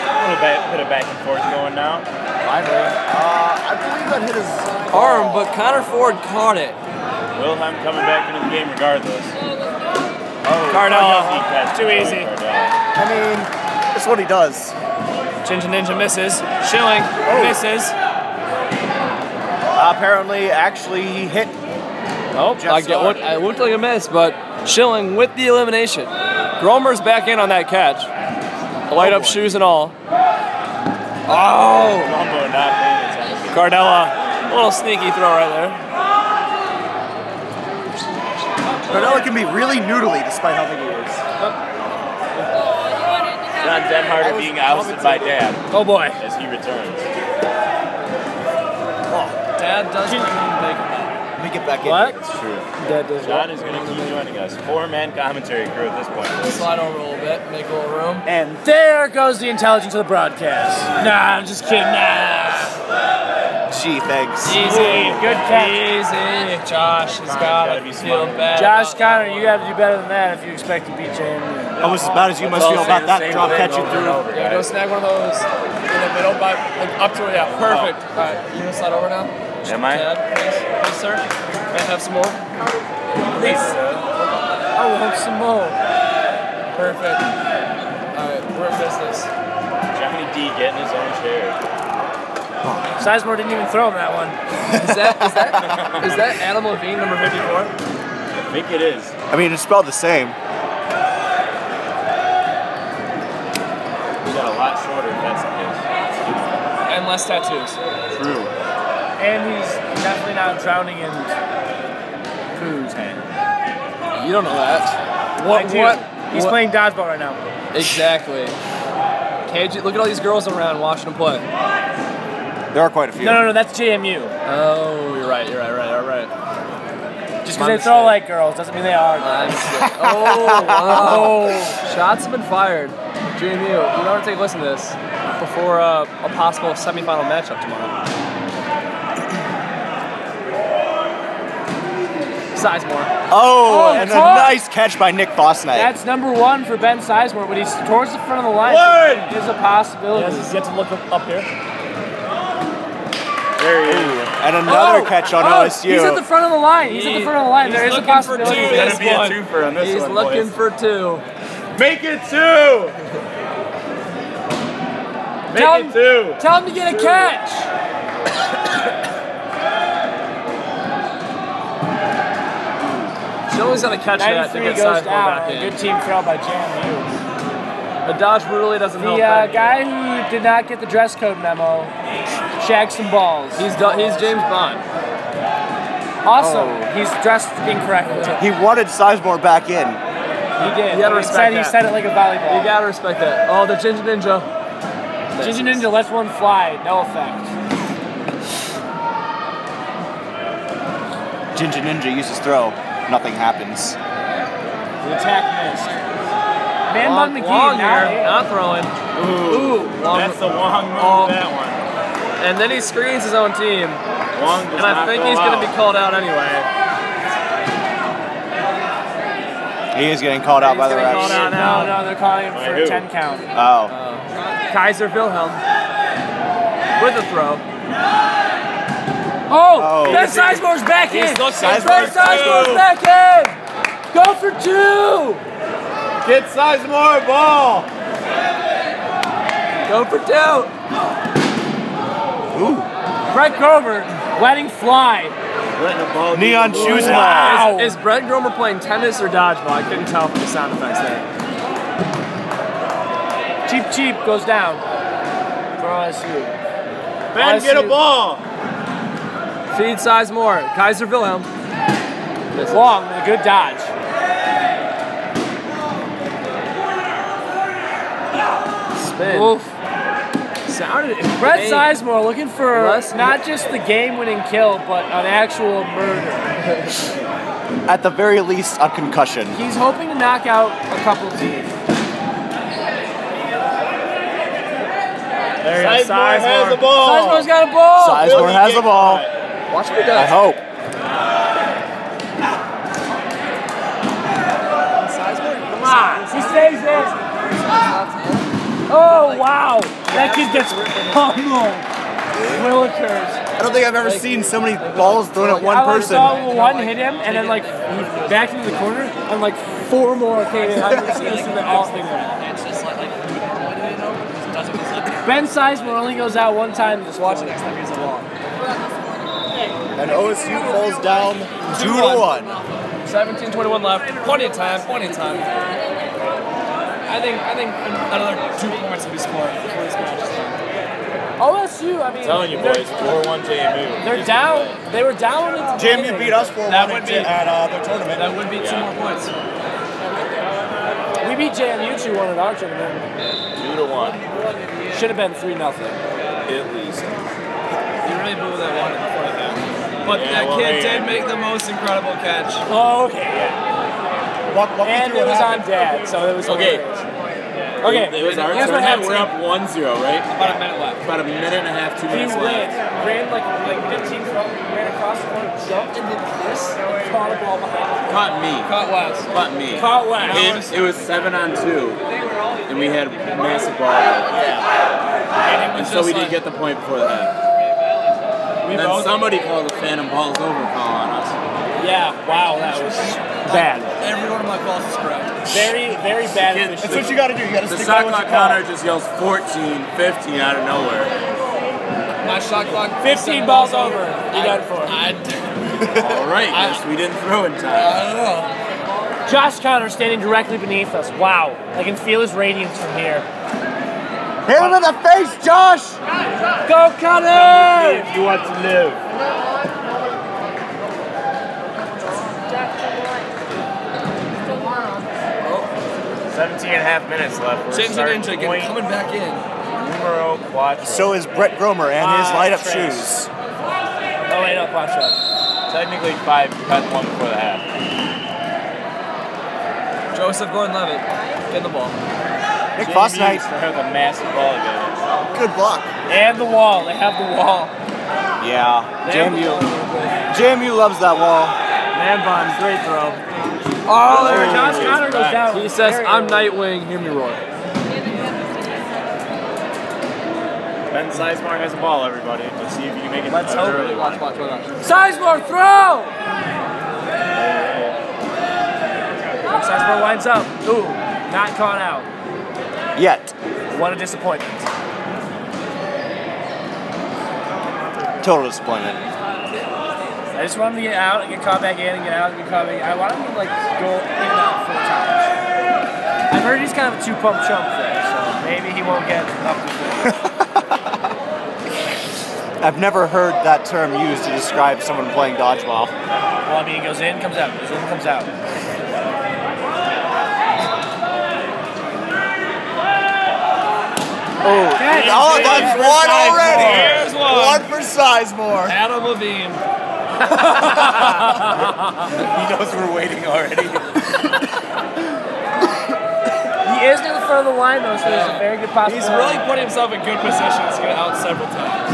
A little bit, bit of back and forth going now. Finally. Uh, I believe that hit his Arm, but Connor Ford caught it. Wilhelm coming back into the game regardless. Oh, Cardella. easy. Too easy. I mean, it's what he does. Ginger Ninja misses. Schilling misses. Uh, apparently, actually, he hit. Oh, Jeff I get what Starr. it looked like a miss, but Schilling with the elimination. Gromer's back in on that catch. Light up shoes and all. Oh, Colombo not paying attention. Cardella, a little sneaky throw right there. Cardella can be really noodly despite how big he is. John Denhardt being ousted by Dad Oh boy, as he returns. Oh. Dad does make him Let me get back in. What? It's true. That does John is going to keep joining us. Four-man commentary crew at this point. slide over a little bit, make a little room. And there goes the intelligence of the broadcast. Nah, I'm just kidding. Nah. Gee, thanks. Easy, good catch. Easy, Josh has got gotta feel smart. bad. Josh about Connor, you got to do better than that if you expect to beat JMU. Almost as bad as you must Let's feel about that drop thing catch you over and threw. over, Yeah, go snag one of those in the middle, by like, up to it. Yeah, oh. perfect. All right, you gonna slide over now? Am I? Chad, please, please, sir. May I have some more? Please. I want some more. Perfect. All right, we're in business. Johnny D getting his own chair. Sizemore didn't even throw him that one. Is that is that is that Adam Levine number fifty four? I think it is. I mean, it's spelled the same. He's got a lot shorter if that's the case. And less tattoos. True. And he's definitely not drowning in Pooh's hand. You don't know that. What? I do. What? He's what- playing dodgeball right now. Exactly. KG, look at all these girls around watching him play. There are quite a few. No, no, no, that's JMU. Oh, you're right. You're right. Right. You're right. Just because they throw like girls doesn't mean they are. My mistake. Oh, wow. Shots have been fired. JMU, you want to take a listen to this before uh, a possible semifinal matchup tomorrow. Sizemore. Oh, Oh, and a nice catch by Nick Fosnight. That's number one for Ben Sizemore, but he's towards the front of the line. One. There's a possibility. Yes, he's yet to look up, up here. There he is. and another Oh, catch on oh, OSU. He's at the front of the line. He's at the front of the line. He's There is a looking for possibility. two. It's This be a one. twofer on this He's one, looking boys. for two. Make it two! Make Tell it him- two! Tell him to get a catch. Joey's gonna catch that to 93 get goes Sizemore down. back A in. good team throw by JMU. The dodge really doesn't help. The uh, guy who did not get the dress code memo shagged some balls. He's do- he's James Bond. Awesome. Oh. he's dressed incorrectly. He wanted Sizemore back in. He did. You gotta He respect said, He said it like a volleyball. You gotta respect that. Oh, the Ginger Ninja. Ginger Ninja lets one fly. No effect. Ginger Ninja uses throw. Nothing happens. The attack missed. Man Long, Bun McGee long now. here, not throwing. Ooh, long- that's the Wong move, Oh. that one. And then he screens his own team. Wong does And I not think go he's going to be called out anyway. He is getting called out by the getting called out refs. now. No, no, they're calling him for a 10 count. Oh. Uh, Kaiser Wilhelm with a throw. Oh, Oh. Ben Sizemore's back in. He's looking Sizemore Ben Sizemore's back in. Go for two. Get Sizemore ball! Go for two. Brett Gromer letting fly. Letting ball Neon the shoes move. Wow. Is, is Brett Gromer playing tennis or dodgeball? I couldn't tell from the sound effects there. Cheap Cheap goes down for OSU. Ben, get a ball! Feed Sizemore. Kaiser Wilhelm. It's Long, a good dodge. Spin. Oof. Sounded. Brett Hey, Sizemore looking for Less- not just the game-winning kill, but an actual murder. [laughs] At the very least, a concussion. He's hoping to knock out a couple teeth. There you go. Sizemore has the ball! Sizemore's got a ball. Sizemore Will has the ball. caught? Watch what he I does. hope. Come on. He stays in. Oh, wow. That kid gets pummeled. Willikers. I don't think I've ever seen so many balls thrown at one I like person. saw one hit him, and then like he backed into the corner, and like four more came in. I've never seen this in the all thing. It's just like, like, what do you know? Just doesn't just like, Ben Sizemore only goes out one time. Just watch it next time he's along. And OSU falls down two to one. 17, 21 left. Plenty of time. Plenty of time. I think I think another two points will be scored before this match is done. OSU, I mean, telling you boys, 4-1 JMU. They're down. They were down at the JMU beginning. beat us 4 That 1 would be- at uh, their tournament. That would be two more points. We beat JMU 2 1 at our tournament. 2 to 1, Should have been 3 nothing. at least. You really blew that one in the front half. But Yeah, that well, kid hey. did make the most incredible catch. Oh, okay, yeah. Walk, walk And it what was on dad, so it was Okay. hilarious. Okay, It was our here's what happened. We're up 1-0, right? About a minute left. About a minute and a half, two He minutes ran, left. ran like like we did team ran across the corner, jumped and did this, and caught a ball behind. Caught me. Caught West. Caught me. Caught West. And it was 7 on 2. And we had massive ball. And And so we just didn't get the point before that. half. We Then somebody called the Phantom Balls over call on us. Yeah, wow, that was bad. Every one of my balls is correct. Very, very bad. Kid- That's what you gotta do. You gotta The stick shot by what clock you call. counter just yells 14, 15 out of nowhere. My shot clock. 15 balls over. You done for. I, All right, Yes, we didn't throw in time. I don't know. Josh Connor standing directly beneath us. Wow, I can feel his radiance from here. Hit him in the face, Josh! Go Connor! If you want to live. 17 and a half minutes left. We're Ginger starting Ninja point coming back in. numero quattro. So is Brett Gromer and his Ah, light up trash. shoes. Oh wait, no, watch out. technically five, cut one before the half. Joseph Gordon-Levitt get the ball. Nick Fosnight, have the massive ball advantage. good block. And the wall. They have the wall. Yeah, They JMU. wall. JMU loves that wall. Man bun, great throw. Oh, There, oh, there Josh Connor goes down. He says, Very I'm. Nightwing, hear me roar. Ben Sizemore has the ball, everybody. Let's see if you can make it Let's hope. early one. Watch, watch, watch. Sizemore, throw! Sizemore winds up. Ooh. Not caught out. Yet. What a disappointment. Total disappointment. I just want him to get out and get caught back in and get out and get caught back in. I want him to like go in and out four times. I've heard he's kind of a two pump chump there, so maybe he won't get up to. [laughs] I've never heard that term used to describe someone playing dodgeball. Well, I mean, he goes in, comes out, goes in, comes out. Oh, oh that's one already. Here's one. One for Sizemore. Adam Levine. He knows we're waiting already. He is near the front of the line though, so there's a very good possibility. He's really putting himself in good positions to get out several times.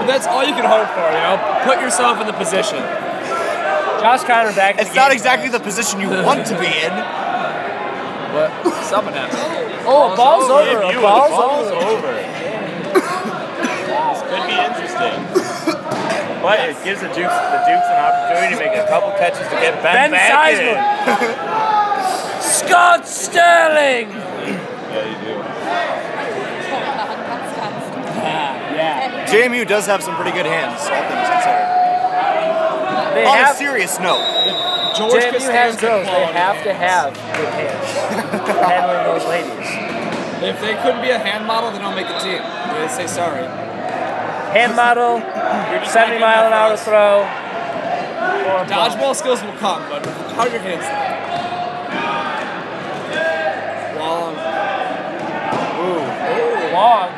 But that's all you can hope for, you know? Put yourself in the position. Josh Connor back. It's the not game. exactly the position you want to be in. But something happened. Oh, a ball's over. A you, ball's, the ball's over. over. this could be interesting. But it gives the Dukes the Dukes an opportunity to make a couple catches to get Ben, Ben back Sizemore. in. [laughs] Scott Sterling. Yeah, you do. Yeah. JMU does have some pretty good hands, all things considered. They On a serious note, George JMU has Costanza girls. They have to have good hands for [laughs] handling those ladies. If they couldn't be a hand model, they don't make the team. They say sorry. Hand model, 70 mile an hour throw. or a ball. Dodgeball skills will come, but how are your hands? Long. Ooh, long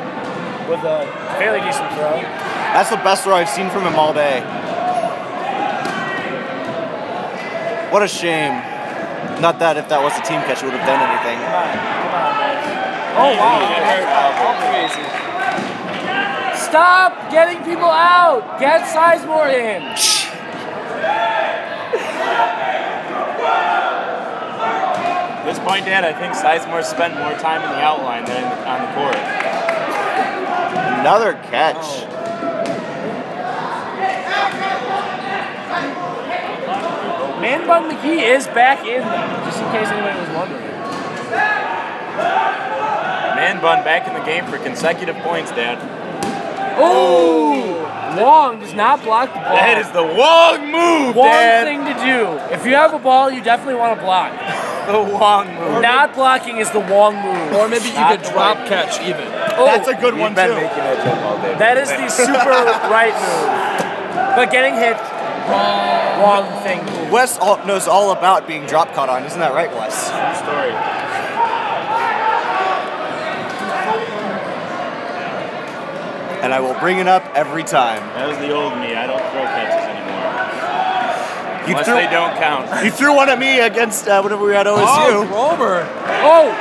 with a fairly decent throw. that's the best throw I've seen from him all day. What a shame. Not that if that was a team catch, it would have done anything. Come on, come on, man. Oh wow! Crazy. Stop getting people out. Get Sizemore in. At this point, Dad, I think Sizemore spent more time in the outline than on the court. Another catch. Man Bun McGee is back in though, just in case anybody was wondering. Man Bun back in the game for consecutive points, Dad. Oh! Wong does not block the ball. That is the Wong move, One Dad. thing to do. If you have a ball, you definitely want to block. [laughs] The Wong move. Not blocking is the Wong move. Or maybe you Not could drop right. catch even. Oh, That's a good We've one been too. making that joke all day. that is the super [laughs] right move. But getting hit, wrong thing. Wes all, knows all about being drop caught on, isn't that right, Wes? story. And I will bring it up every time. That was the old me. I don't throw catches anymore. You Unless threw, they don't count. [laughs] you threw one at me against uh, whenever we were at Oh, OSU. Gromer. Oh!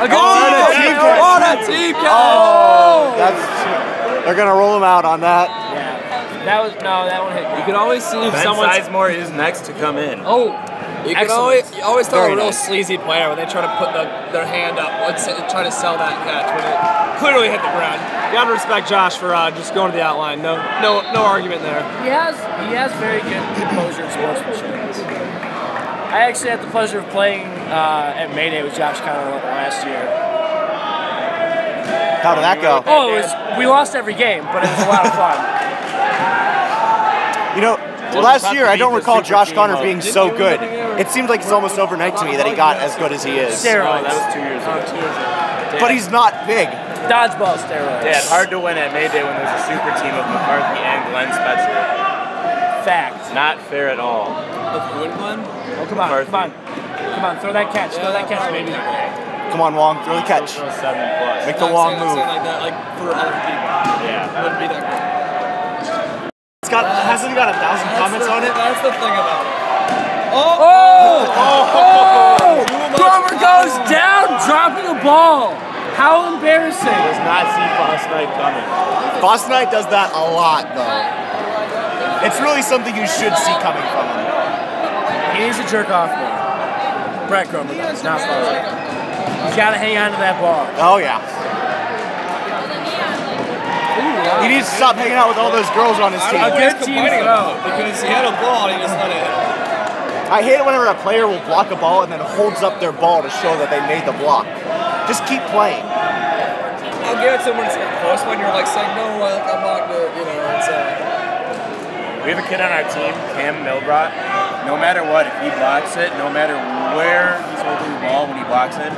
A good Oh, team that catch. team catch. Oh, that team catch. Oh! That's they're gonna roll him out on that. Yeah. That was no, that one hit. You can always see if Ben someone's. Sizemore is next to come in. Oh, You can Excellent. always, you always tell Very a real nice. sleazy player when they try to put the, their hand up, let's try to sell that catch when it clearly hit the ground. You gotta respect Josh for uh, just going to the outline. No, no, no argument there. he has he has very good composure and sportsmanship. I actually had the pleasure of playing uh, at Mayday with Josh Connor last year. How did that go? Oh, it was we lost every game, but it was a lot of fun. [laughs] You know, Doesn't last year I don't recall Josh team Connor being so good. It seems like it's almost overnight to me that he got as good as he is. Oh, Steroids. that was two years oh, ago. But he's not big. Dodgeball steroids. Dad, hard to win at Mayday when there's a super team of McCarthy and Glenn Spencer. Fact. Not fair at all. With who and Glenn? Oh, come on, McCarthy. come on. Come on, throw that catch. throw that catch, baby. Come on, Wong, throw the catch. Throw seven plus. Make the I'm long move. like that, like for other people. Yeah. It wouldn't be that good. It's got hasn't got a thousand comments on it. That's the thing about it. Oh! Oh! oh! oh! Gromer goes down, dropping a ball. How embarrassing. Does not see Fosnight coming. Boston Knight does that a lot though. It's really something you should see coming from him. He needs to jerk off more. Brett Gromer does, not Foster. He's got to hang on to that ball. Oh yeah. He needs to stop hanging out with all those girls on his team. don't know what good team complaining about because he had a ball and he just let it. I hate it whenever a player will block a ball and then holds up their ball to show that they made the block. Just keep playing. I'll give it to him when it's close when you're like saying, no, I- I'm not good, you know, it's, uh, We have a kid on our team, Cam Milbrot. No matter what, if he blocks it, no matter where he's holding the ball when he blocks it,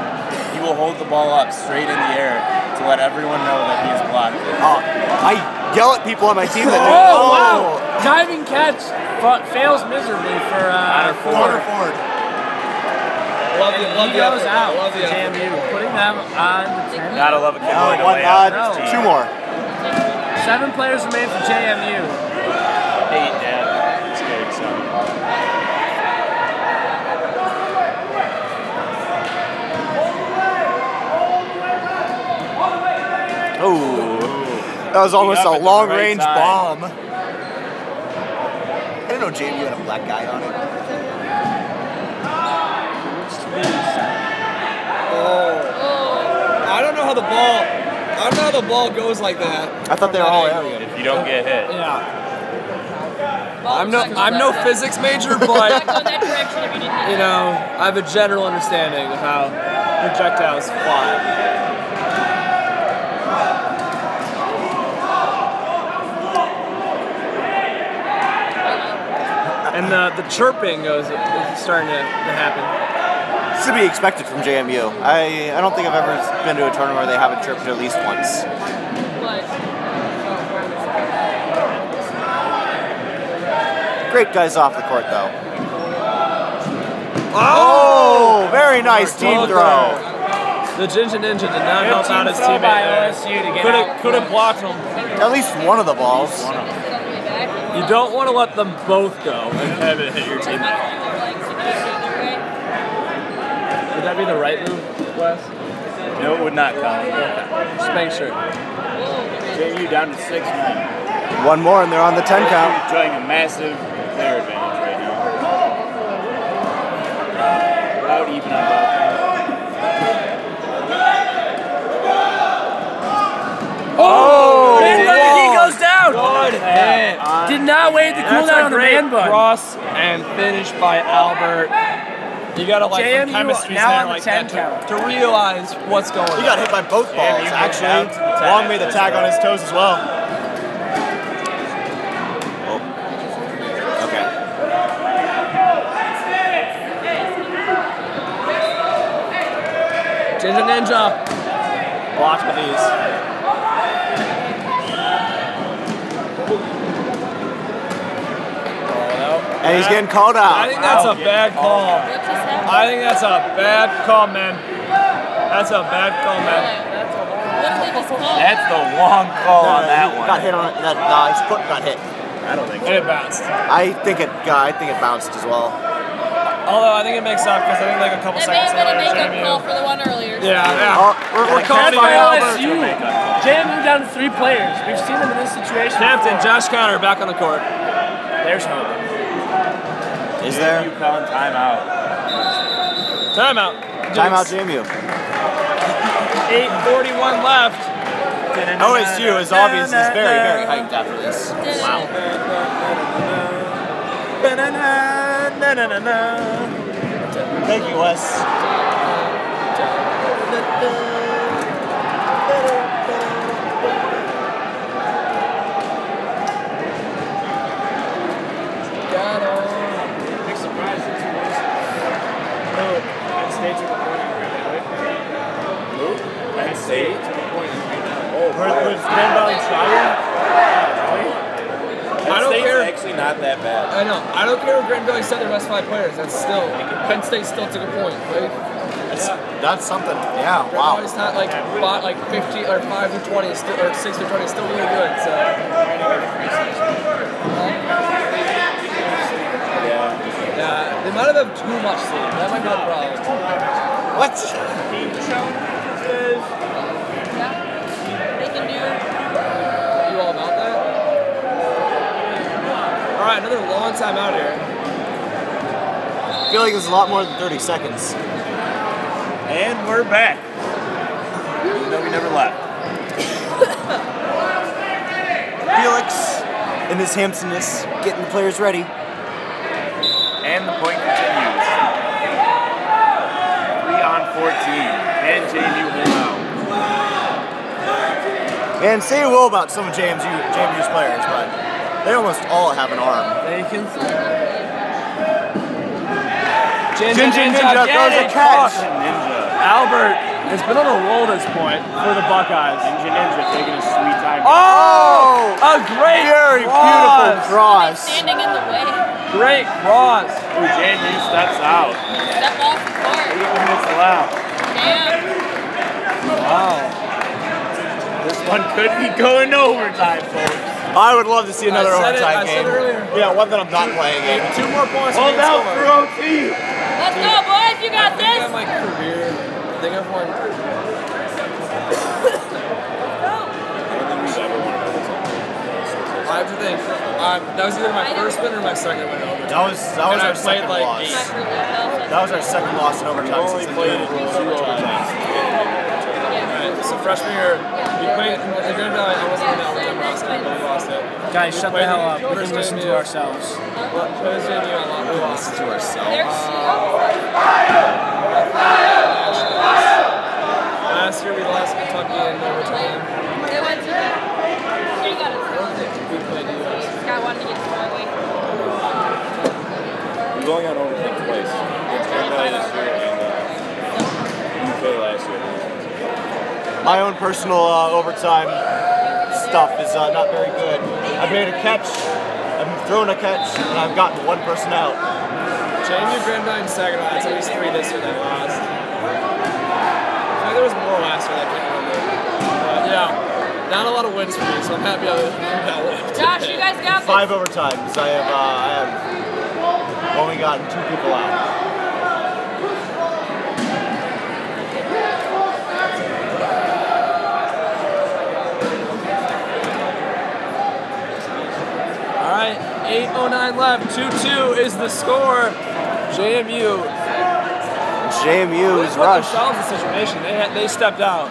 he will hold the ball up straight in the air to let everyone know that he has blocked it. Uh, I yell at people on my team that do. Oh, wow! Diving catch fa- fails miserably for uh, Connor Ford. love the, love he the goes effort. out. Love the. JMU putting them on the 10. Gotta love a kid No, one lay out nod, for his two more. Seven players remain for JMU. Eight, yeah. It's good, so. Ooh. That was almost a long right range time. bomb. I didn't know JMU had a black guy on it. Oh. I don't know how the ball, I don't know how the ball goes like that. I thought they were all area. If you don't get hit. Yeah. I'm no, I'm no physics major, but Go that direction if you didn't. you know, I have a general understanding of how projectiles fly. And the, the chirping goes is starting to, to happen. It's to be expected from JMU. I, I don't think I've ever been to a tournament where they haven't chirped at least once. Great guys off the court though. Oh, oh very nice team Well throw. The Ginger Ninja did not Good help out his teammate by there. OSU to get Could out. have could have blocked him. At least one of the balls. You don't want to let them both go and have it hit your teammate. Would that be the right move, Wes? No, it would not count. Just make sure. JMU down to six men. One more and they're on the 10 count. Enjoying a massive player advantage right now. About even on both. Oh! Man bun, he wow. goes down! Good hit. Did not wait the cool down on the great man bun. cross and finish by Albert. You gotta like JMU when chemistry's now there on the like 10 that to, to realize what's going on. He got hit by both balls, you actually. went down to the Long made the tag on his toes as well. Oh. Okay. Ginger Ninja. Blocked with these. And he's getting called out. I think that's a bad call. I think that's a bad call, man. That's a bad call, man. That's the long call on that one. Got hit on it. That, uh, his foot got hit. I don't think And it bounced. I think it. I think it bounced as well. Although I think it makes up because I think like a couple That may seconds have been a later, makeup call for the one earlier. Yeah, yeah. Oh, we're, we're calling That's it by Albert. JMU down to three players. We've seen them in this situation. Captain. Josh Connor back on the court. There's hope. Is there? Oh, you calling timeout. Timeout. Timeout JMU. 8:41 left. OSU is obviously is very, very hyped after this. Wow. Thank you, Wes. Big surprise. Oh, Penn State took a point in Green Bay. Penn State. Oh, was Penn Valley trying? I don't State's care. actually not that bad. I know. I don't care if Grand Valley sent their best five players. That's still Penn State still took a point, right? That's, that's something. Yeah, Grand wow. Valley's not like bought like 50 or 5 to 20 is still, or 6 to 20 still really good. So yeah, they might have had too much sleep. That might be a problem. What? They can do. You all about that? All right, another long time out here. I feel like it's a lot more than 30 seconds. And we're back. Even though we never left. Felix, in his Hampsonness, getting the players ready. And the point continues. Three on 14. And JMU hold out. And say you will about some of JMU, JMU's players, but they almost all have an arm. They can Jin Jin Jin Ninja get throws a it. catch. Ninja. Albert has been on a roll this point for the Buckeyes. Ninja Ninja taking a sweet time. Oh, a great Very cross. beautiful cross. Standing in the way. Great cross. Ooh, JMU steps out. Step off the court. Eight minutes left. Damn. Wow. This one could be going overtime, folks. I would love to see another I said it- overtime I game. it earlier. Yeah, one that I'm not playing in. Two more points. Hold we can out score. for OT. Let's go, boys. You got I think this. in my career, I think I've won. I have to think. Um, that was either my first win or my second win over. That was that was And our played second like loss. eight. That was our second loss in overtime Only since played the two overtimes. Right, so freshman year, we played. The Grand Valley, I wasn't in that overtime last Guys, shut the hell up. We first can listen to ourselves. What was it? You know, we lost to ourselves. There's Last year we lost Kentucky in overtime. They went to She got us. We played US. This wanted to get far away We're going on overtime twice. Against Grand Valley this year and uh, UK last year. My own personal uh, overtime stuff is uh, not very good. I've made a catch, I've thrown a catch, and I've gotten one person out. JMU, Grand Valley, and Saginaw. That's at least three this year that lost. I think there was more last year that I can't. But yeah, not a lot of wins for me, so I'm happy I got one. Josh, you guys got this. Five overtimes. I have uh, I have only gotten two people out. All right, 8.09 left. 2-2 is the score. JMU JMU is rush. themselves in a situation. They had, they stepped out,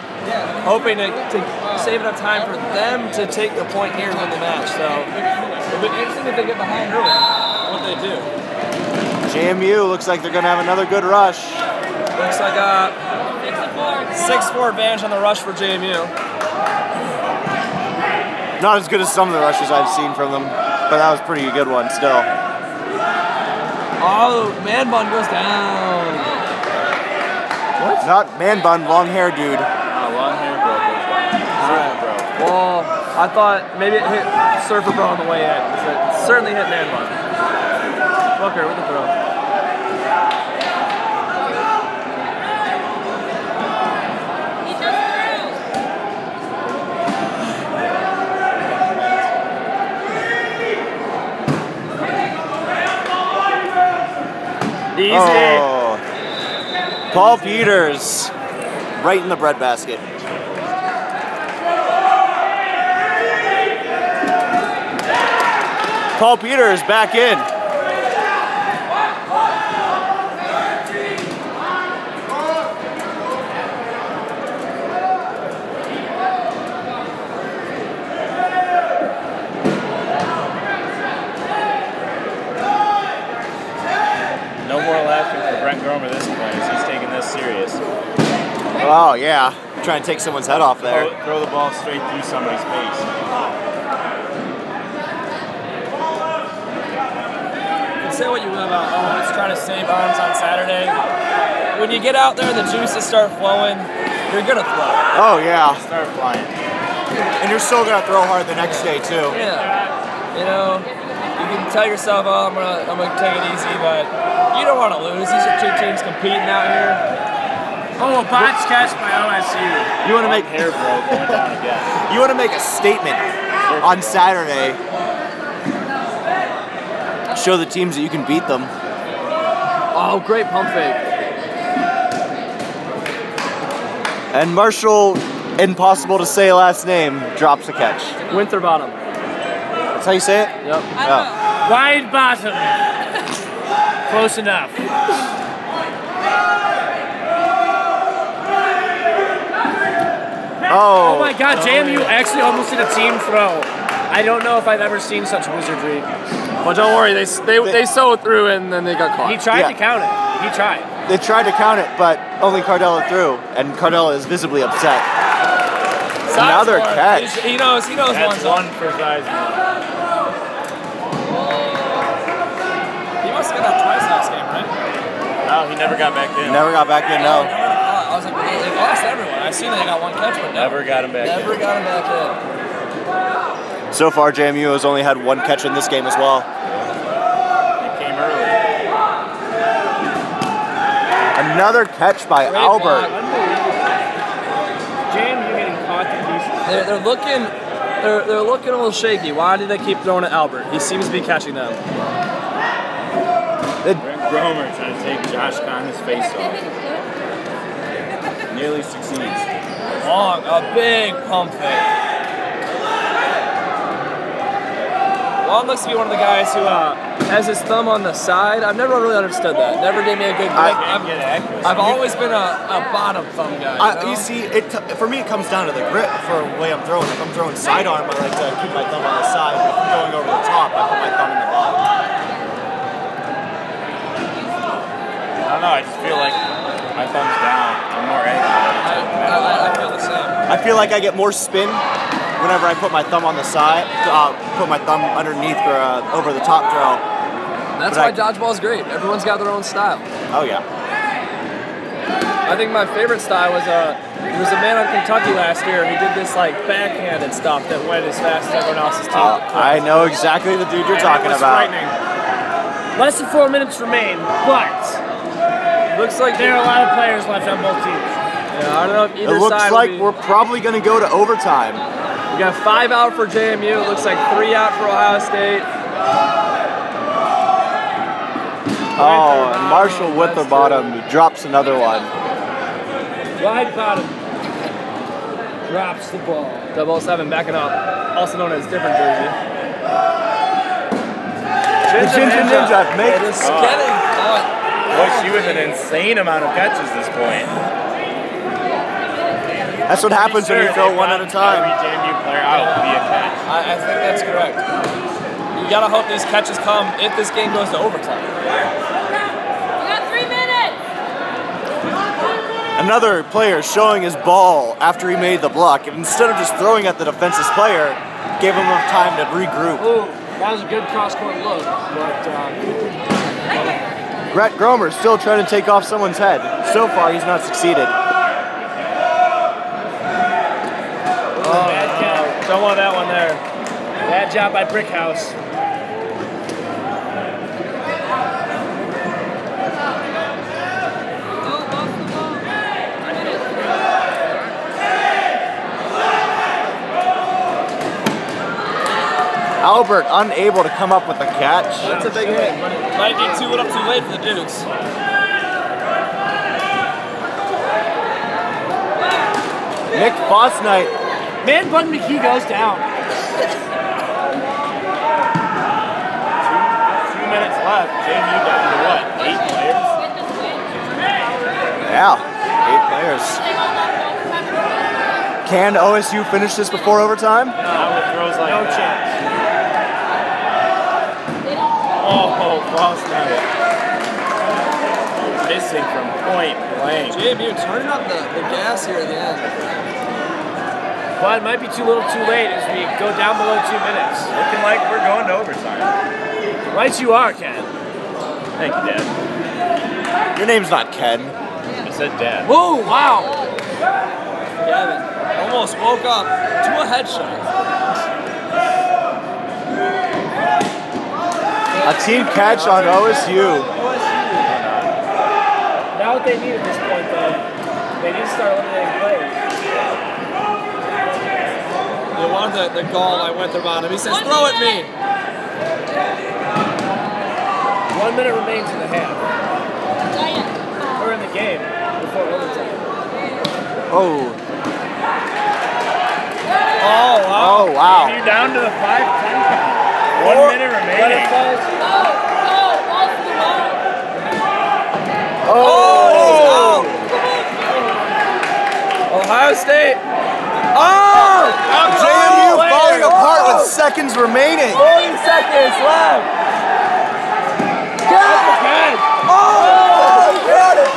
hoping to, to save enough time for them to take the point here and win the match. So it'll be interesting if they get behind early. What they do. JMU looks like they're gonna have another good rush. Looks like a 6-4 advantage on the rush for JMU. Not as good as some of the rushes I've seen from them, but that was a pretty good one still. Oh, man bun goes down. What? Not man bun, long hair dude. Uh, long hair broke. Alright, bro. Well, I thought maybe it hit Surfer Bro on the way in. It certainly hit Man Bun. Booker with the throw. Easy. Oh. Paul Peters, right in the breadbasket. Paul Peters back in. No more laughing for Brent Gromer this place. He's taking this serious. Oh yeah, trying to take someone's head off there. Throw, throw the ball straight through somebody's face. And say what you will about, oh, let's to save arms on Saturday. When you get out there and the juices start flowing, you're going to throw. Oh yeah, Start flying. and you're still gonna throw hard the next day too. Yeah. You know, you can tell yourself, oh, I'm gonna, I'm gonna take it easy, but you don't want to lose. These are two teams competing out here. Oh, a botch catch by OSU. You want to make Hair bro going down again. you want to make a statement on Saturday. Show the teams that you can beat them. Oh, great pump fake. And Marshall, impossible to say last name, drops a catch. Winterbottom. That's how you say it? Yep. Yeah. Wide bottom. Close enough. Oh. Oh my god, JMU actually almost did a team throw. I I don't know if I've ever seen such wizardry. But don't worry, they they, they sewed through and then they got caught. He tried Yeah. to count it. He tried. They tried to count it, but only Cardella threw, and Cardella is visibly upset. Another Sizemore, catch. he's- He knows. He knows That's one's one for Sizemore. He must have got out twice last game, right? No, he never got back in. Never got back in, no. I was like, well, they lost everyone. I seen they got one catch, but Never got him back never in. got him back in. So far, JMU has only had one catch in this game as well. He came early. Another catch by Great Albert. block. Jam, you're getting caught to pieces. They're, they're looking. They're, they're looking a little shaky. Why do they keep throwing at Albert? He seems to be catching them. Brent Gromer trying to take Josh Connor's face off. Nearly succeeds. Long, a big pump fake. Long looks to be one of the guys who uh, has his thumb on the side. I've never really understood that. Never gave me a good grip. I- I've, I've always been a, a bottom thumb guy. I, you know? you see, it for me, it comes down to the grip for the way I'm throwing. If I'm throwing sidearm, I like to keep my thumb on the side. If I'm going over the top, I put my thumb in the bottom. I don't know, I just feel like my thumb's down. I'm more I. I, I feel the same. I feel like I get more spin whenever I put my thumb on the side, uh, put my thumb underneath for uh, over the top throw. That's But why I- dodgeball is great. Everyone's got their own style. Oh yeah. I think my favorite style was uh, there was a man on Kentucky last year who did this like backhanded stuff that went as fast as everyone else's team. Uh, I know exactly the dude you're talking It was about. frightening. Less than four minutes remain, but Looks like there are a lot of players left on both teams. Yeah, I don't know if either It looks side. like will be, we're probably going to go to overtime. we got five out for JMU. It looks like three out for Ohio State. Oh, and Marshall bottom drops another one. Wide bottom. Drops the ball. Double oh seven backing up, also known as different jersey. The Ginger Ninja makes It is ah. getting caught. Boy, she was an insane amount of catches this point. That's what happens when you throw one at a time. Every JMU player out via catch. I, I think that's correct. You gotta hope these catches come if this game goes to overtime. We got three minutes. Another player showing his ball after he made the block. And instead of just throwing at the defense's player, gave him enough time to regroup. Ooh, that was a good cross-court look, but uh, Brett Gromer still trying to take off someone's head. So far, he's not succeeded. Oh, bad count. Don't want that one there. Bad job by Brickhouse. Oh, lost the ball. Albert unable to come up with a catch. That's a big hit. Might be too little too late for the Dukes. Nick Fosnight, Man, Button McKee goes down. Two minutes left. JMU down to what? Eight players? Get this win. yeah, eight players. Can OSU finish this before overtime? Not with throws like No that. chance. Oh, Fosnight. Missing from point blank. JMU turning up the, the gas here at the end. But it might be too little too late as we go down below two minutes. Looking like we're going to overtime. Right you are, Ken. Thank you, Dad. Your name's not Ken. I said Dad. Oh, wow. Gavin almost woke up to a headshot. A team catch on OSU. Now what they need at this point, though, they need to start eliminating players. They wanted the, the goal. I went there on him. He says, throw at me. One minute remains in the half. Giant. We're in the game before overtime. Oh, Oh, wow. oh wow. You down to the 5 10 count. One Or- minute But it remaining. falls- Oh, oh, off the wall. Oh, Ohio State. Oh! JMU oh, falling apart with seconds remaining. 40 seconds left. Got it. Oh, he got it.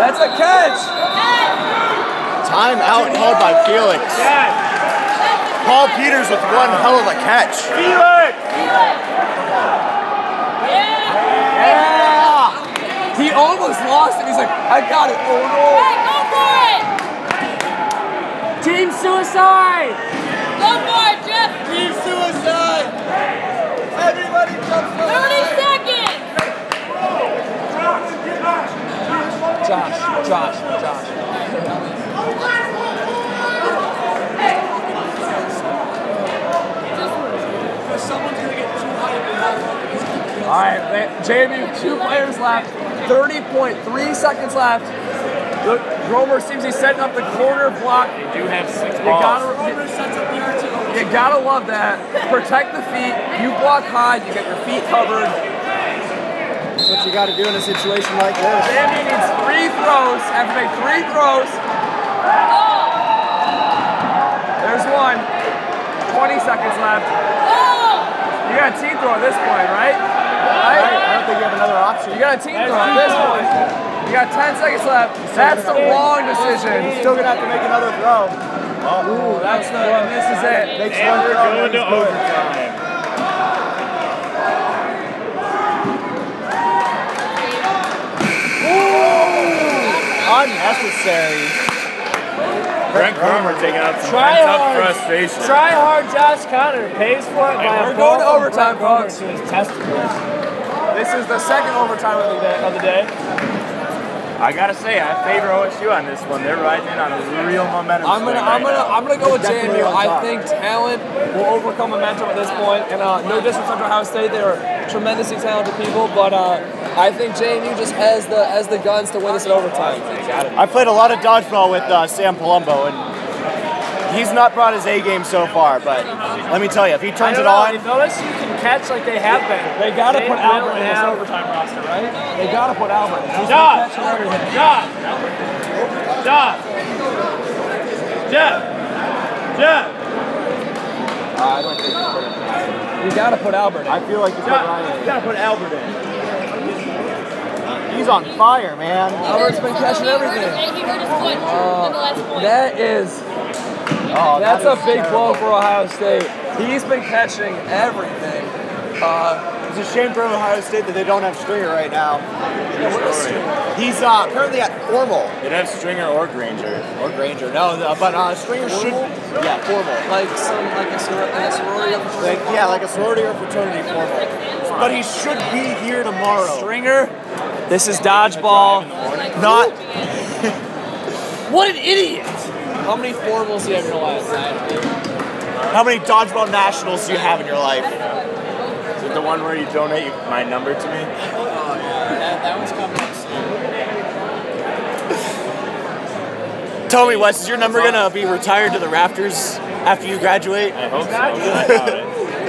That's a catch. Time out called by Felix. Paul Peters with one hell of a catch. Felix! Yeah. He almost lost it. He's like, I got it. Oh no. Hey, go for it! Team suicide! Go for it, Jeff! Team suicide! Everybody jump 30 seconds! Josh, Josh, Josh. All right, they- JMU, two players left, 30.3 seconds left. Look, Gromer seems he's setting up the corner block. They do have six You balls. gotta, you, you gotta love that. Protect the feet. You block high. You get your feet covered. That's what you got to do in a situation like this. JMU needs three throws. Have to make three throws. There's one. 20 seconds left. You got a team throw at this point, right? I don't think you have another option. You got a team throw at this point. You got 10 seconds left. That's the wrong decision. You're Still gonna have to make another throw. Ooh, that's the one. This is it. Makes And one we're throw. going to he's good. overtime. Unnecessary. Brent Gromer taking out some Try hard. frustration. Try hard, Josh Connor pays for it by we're a going to overtime, folks. To his testicles. This is the second overtime of the day. Of the day. I gotta say, I favor OSU on this one. They're riding in on a real momentum. I'm gonna, I'm right gonna, now. I'm gonna go with Definitely JMU. I think talent will overcome momentum at this point. And uh, no disrespect to Ohio State, they are tremendously talented people, but uh, I think JMU just has the has the guns to win this in overtime. I played a lot of dodgeball with uh, Sam Palumbo, and he's not brought his A game so far. But let me tell you, if he I turns don't it know, on, If OSU can catch like they have been, They gotta they put Albert in this overtime roster, right? They gotta put Albert. in. He's been Josh! catching everything. Josh! Josh! Jeff! Jeff! I don't think you put him. You gotta put Albert. in. I feel like you put Josh! Ryan. You gotta put Albert in. He's on fire, man. Albert's been catching everything. He hurt his foot in the last point. That is Oh, That's that a is big blow for Ohio State. He's been catching everything. Uh, It's a shame for Ohio State that they don't have Stringer right now. He's uh, apparently at formal They'd have Stringer or Granger. or Granger. No, uh, but uh, Stringer should. Yeah, formal. like some like a, soror- like a sorority or Like, fraternity. yeah, like a sorority or fraternity formal. But he should be here tomorrow. Stringer. This is dodgeball. Not. [laughs] What an idiot! How many formals do you have in your life? How many dodgeball nationals do you have in your life? Is it the one where you donate my number to me? Oh That, that one's coming up soon. Tell me, Wes, is your number gonna be retired to the rafters after you graduate? I hope so. I.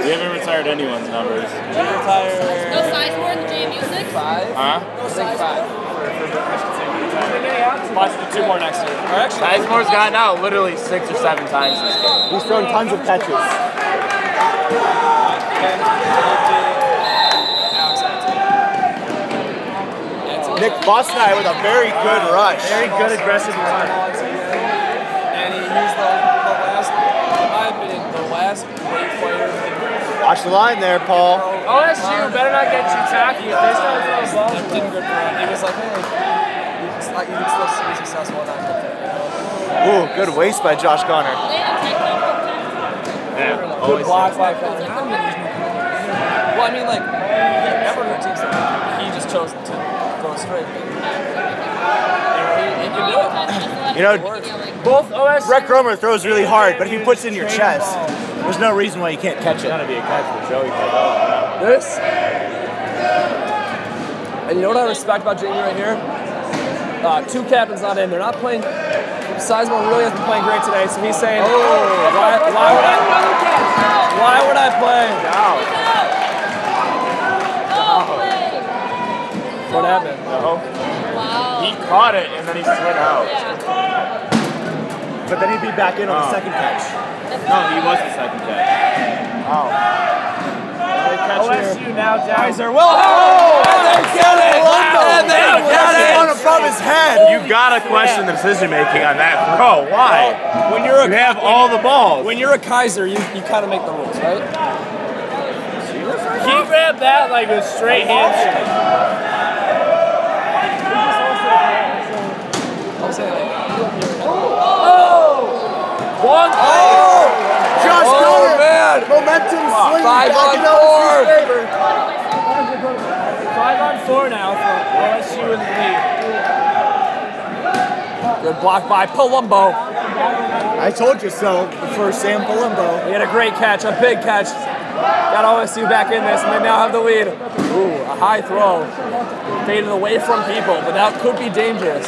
We haven't retired anyone's numbers. No Sizemore in the JMU six? Five. Huh? I think five. Watch the two more next year. Or actually, Sizemore's gotten out literally six or seven times this game. He's thrown tons of catches. Nick Fosnight with a very good rush. Very good aggressive run. And he, he's the, the last, in my opinion, the last great player Watch the line there, Paul. OSU better not get too tacky if they start throwing balls. that didn't grip around. He was like, hey, you can, like, you can still be successful in that. Ooh, good waste by Josh Connor. They didn't take them from ten. Yeah, Good always. block by Well, I mean, like, he never hurt teams. He just chose to go straight. He, he can do it. You know, Both OSU. Brett Gromer throws really hard, but if he puts it in your chest, there's no reason why you can't catch it. Gotta be a catch for Joey This, and you know what I respect about JMU right here? Uh, two captains not in. They're not playing. Sizemore really hasn't been playing great today, so he's saying, "Oh, oh why, why would I? Why would I play?" What happened? No. Wow. He caught it and then he slid out. But then he'd be back in on the Oh. second catch. No, he was the second catch. Oh. OSU now down. Kaiser will oh! and they get it! And they get One above his head. You gotta question the decision making on that throw. Oh, why? When you're a You have all the balls. when you're a Kaiser, you, you kind of make the rules, right? He grabbed that like a straight handshake. I'm saying oh! One. oh! Josh Oh Connor. man! Momentum swinging Five back on in OSU's four. favor. Five on four now for OSU in the lead. Good block by Palumbo. I told you so for Sam Palumbo. He had a great catch, a big catch. Got OSU back in this, and they now have the lead. Ooh, a high throw. Faded away from people, but that could be dangerous.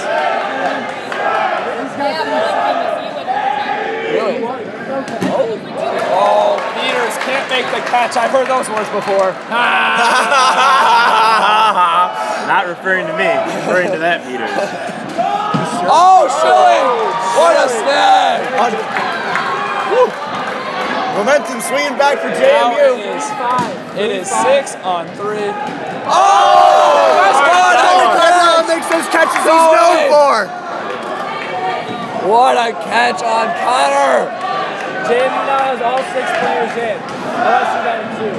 Really? Oh, Peters can't make the catch. I've heard those words before. [laughs] Not referring to me, referring to that Peters. Oh, Schilling! What a snag! Momentum swinging back for Now it JMU. is, it is six on three. Oh! That's Connor good! Connor makes those catches he's known for. What a catch on Connor! JMU now has all six players in. OSU down two.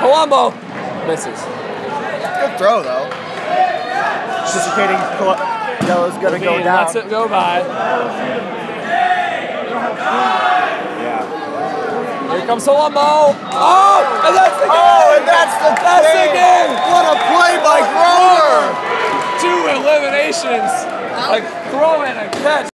Palumbo misses. Good throw though. Anticipating Yellow's gonna go down. lets it go by. Here comes Palumbo. Oh! And that's the oh, game! Oh, and that's the That's the game! What a play by Grover! Two eliminations. Like throw and a catch.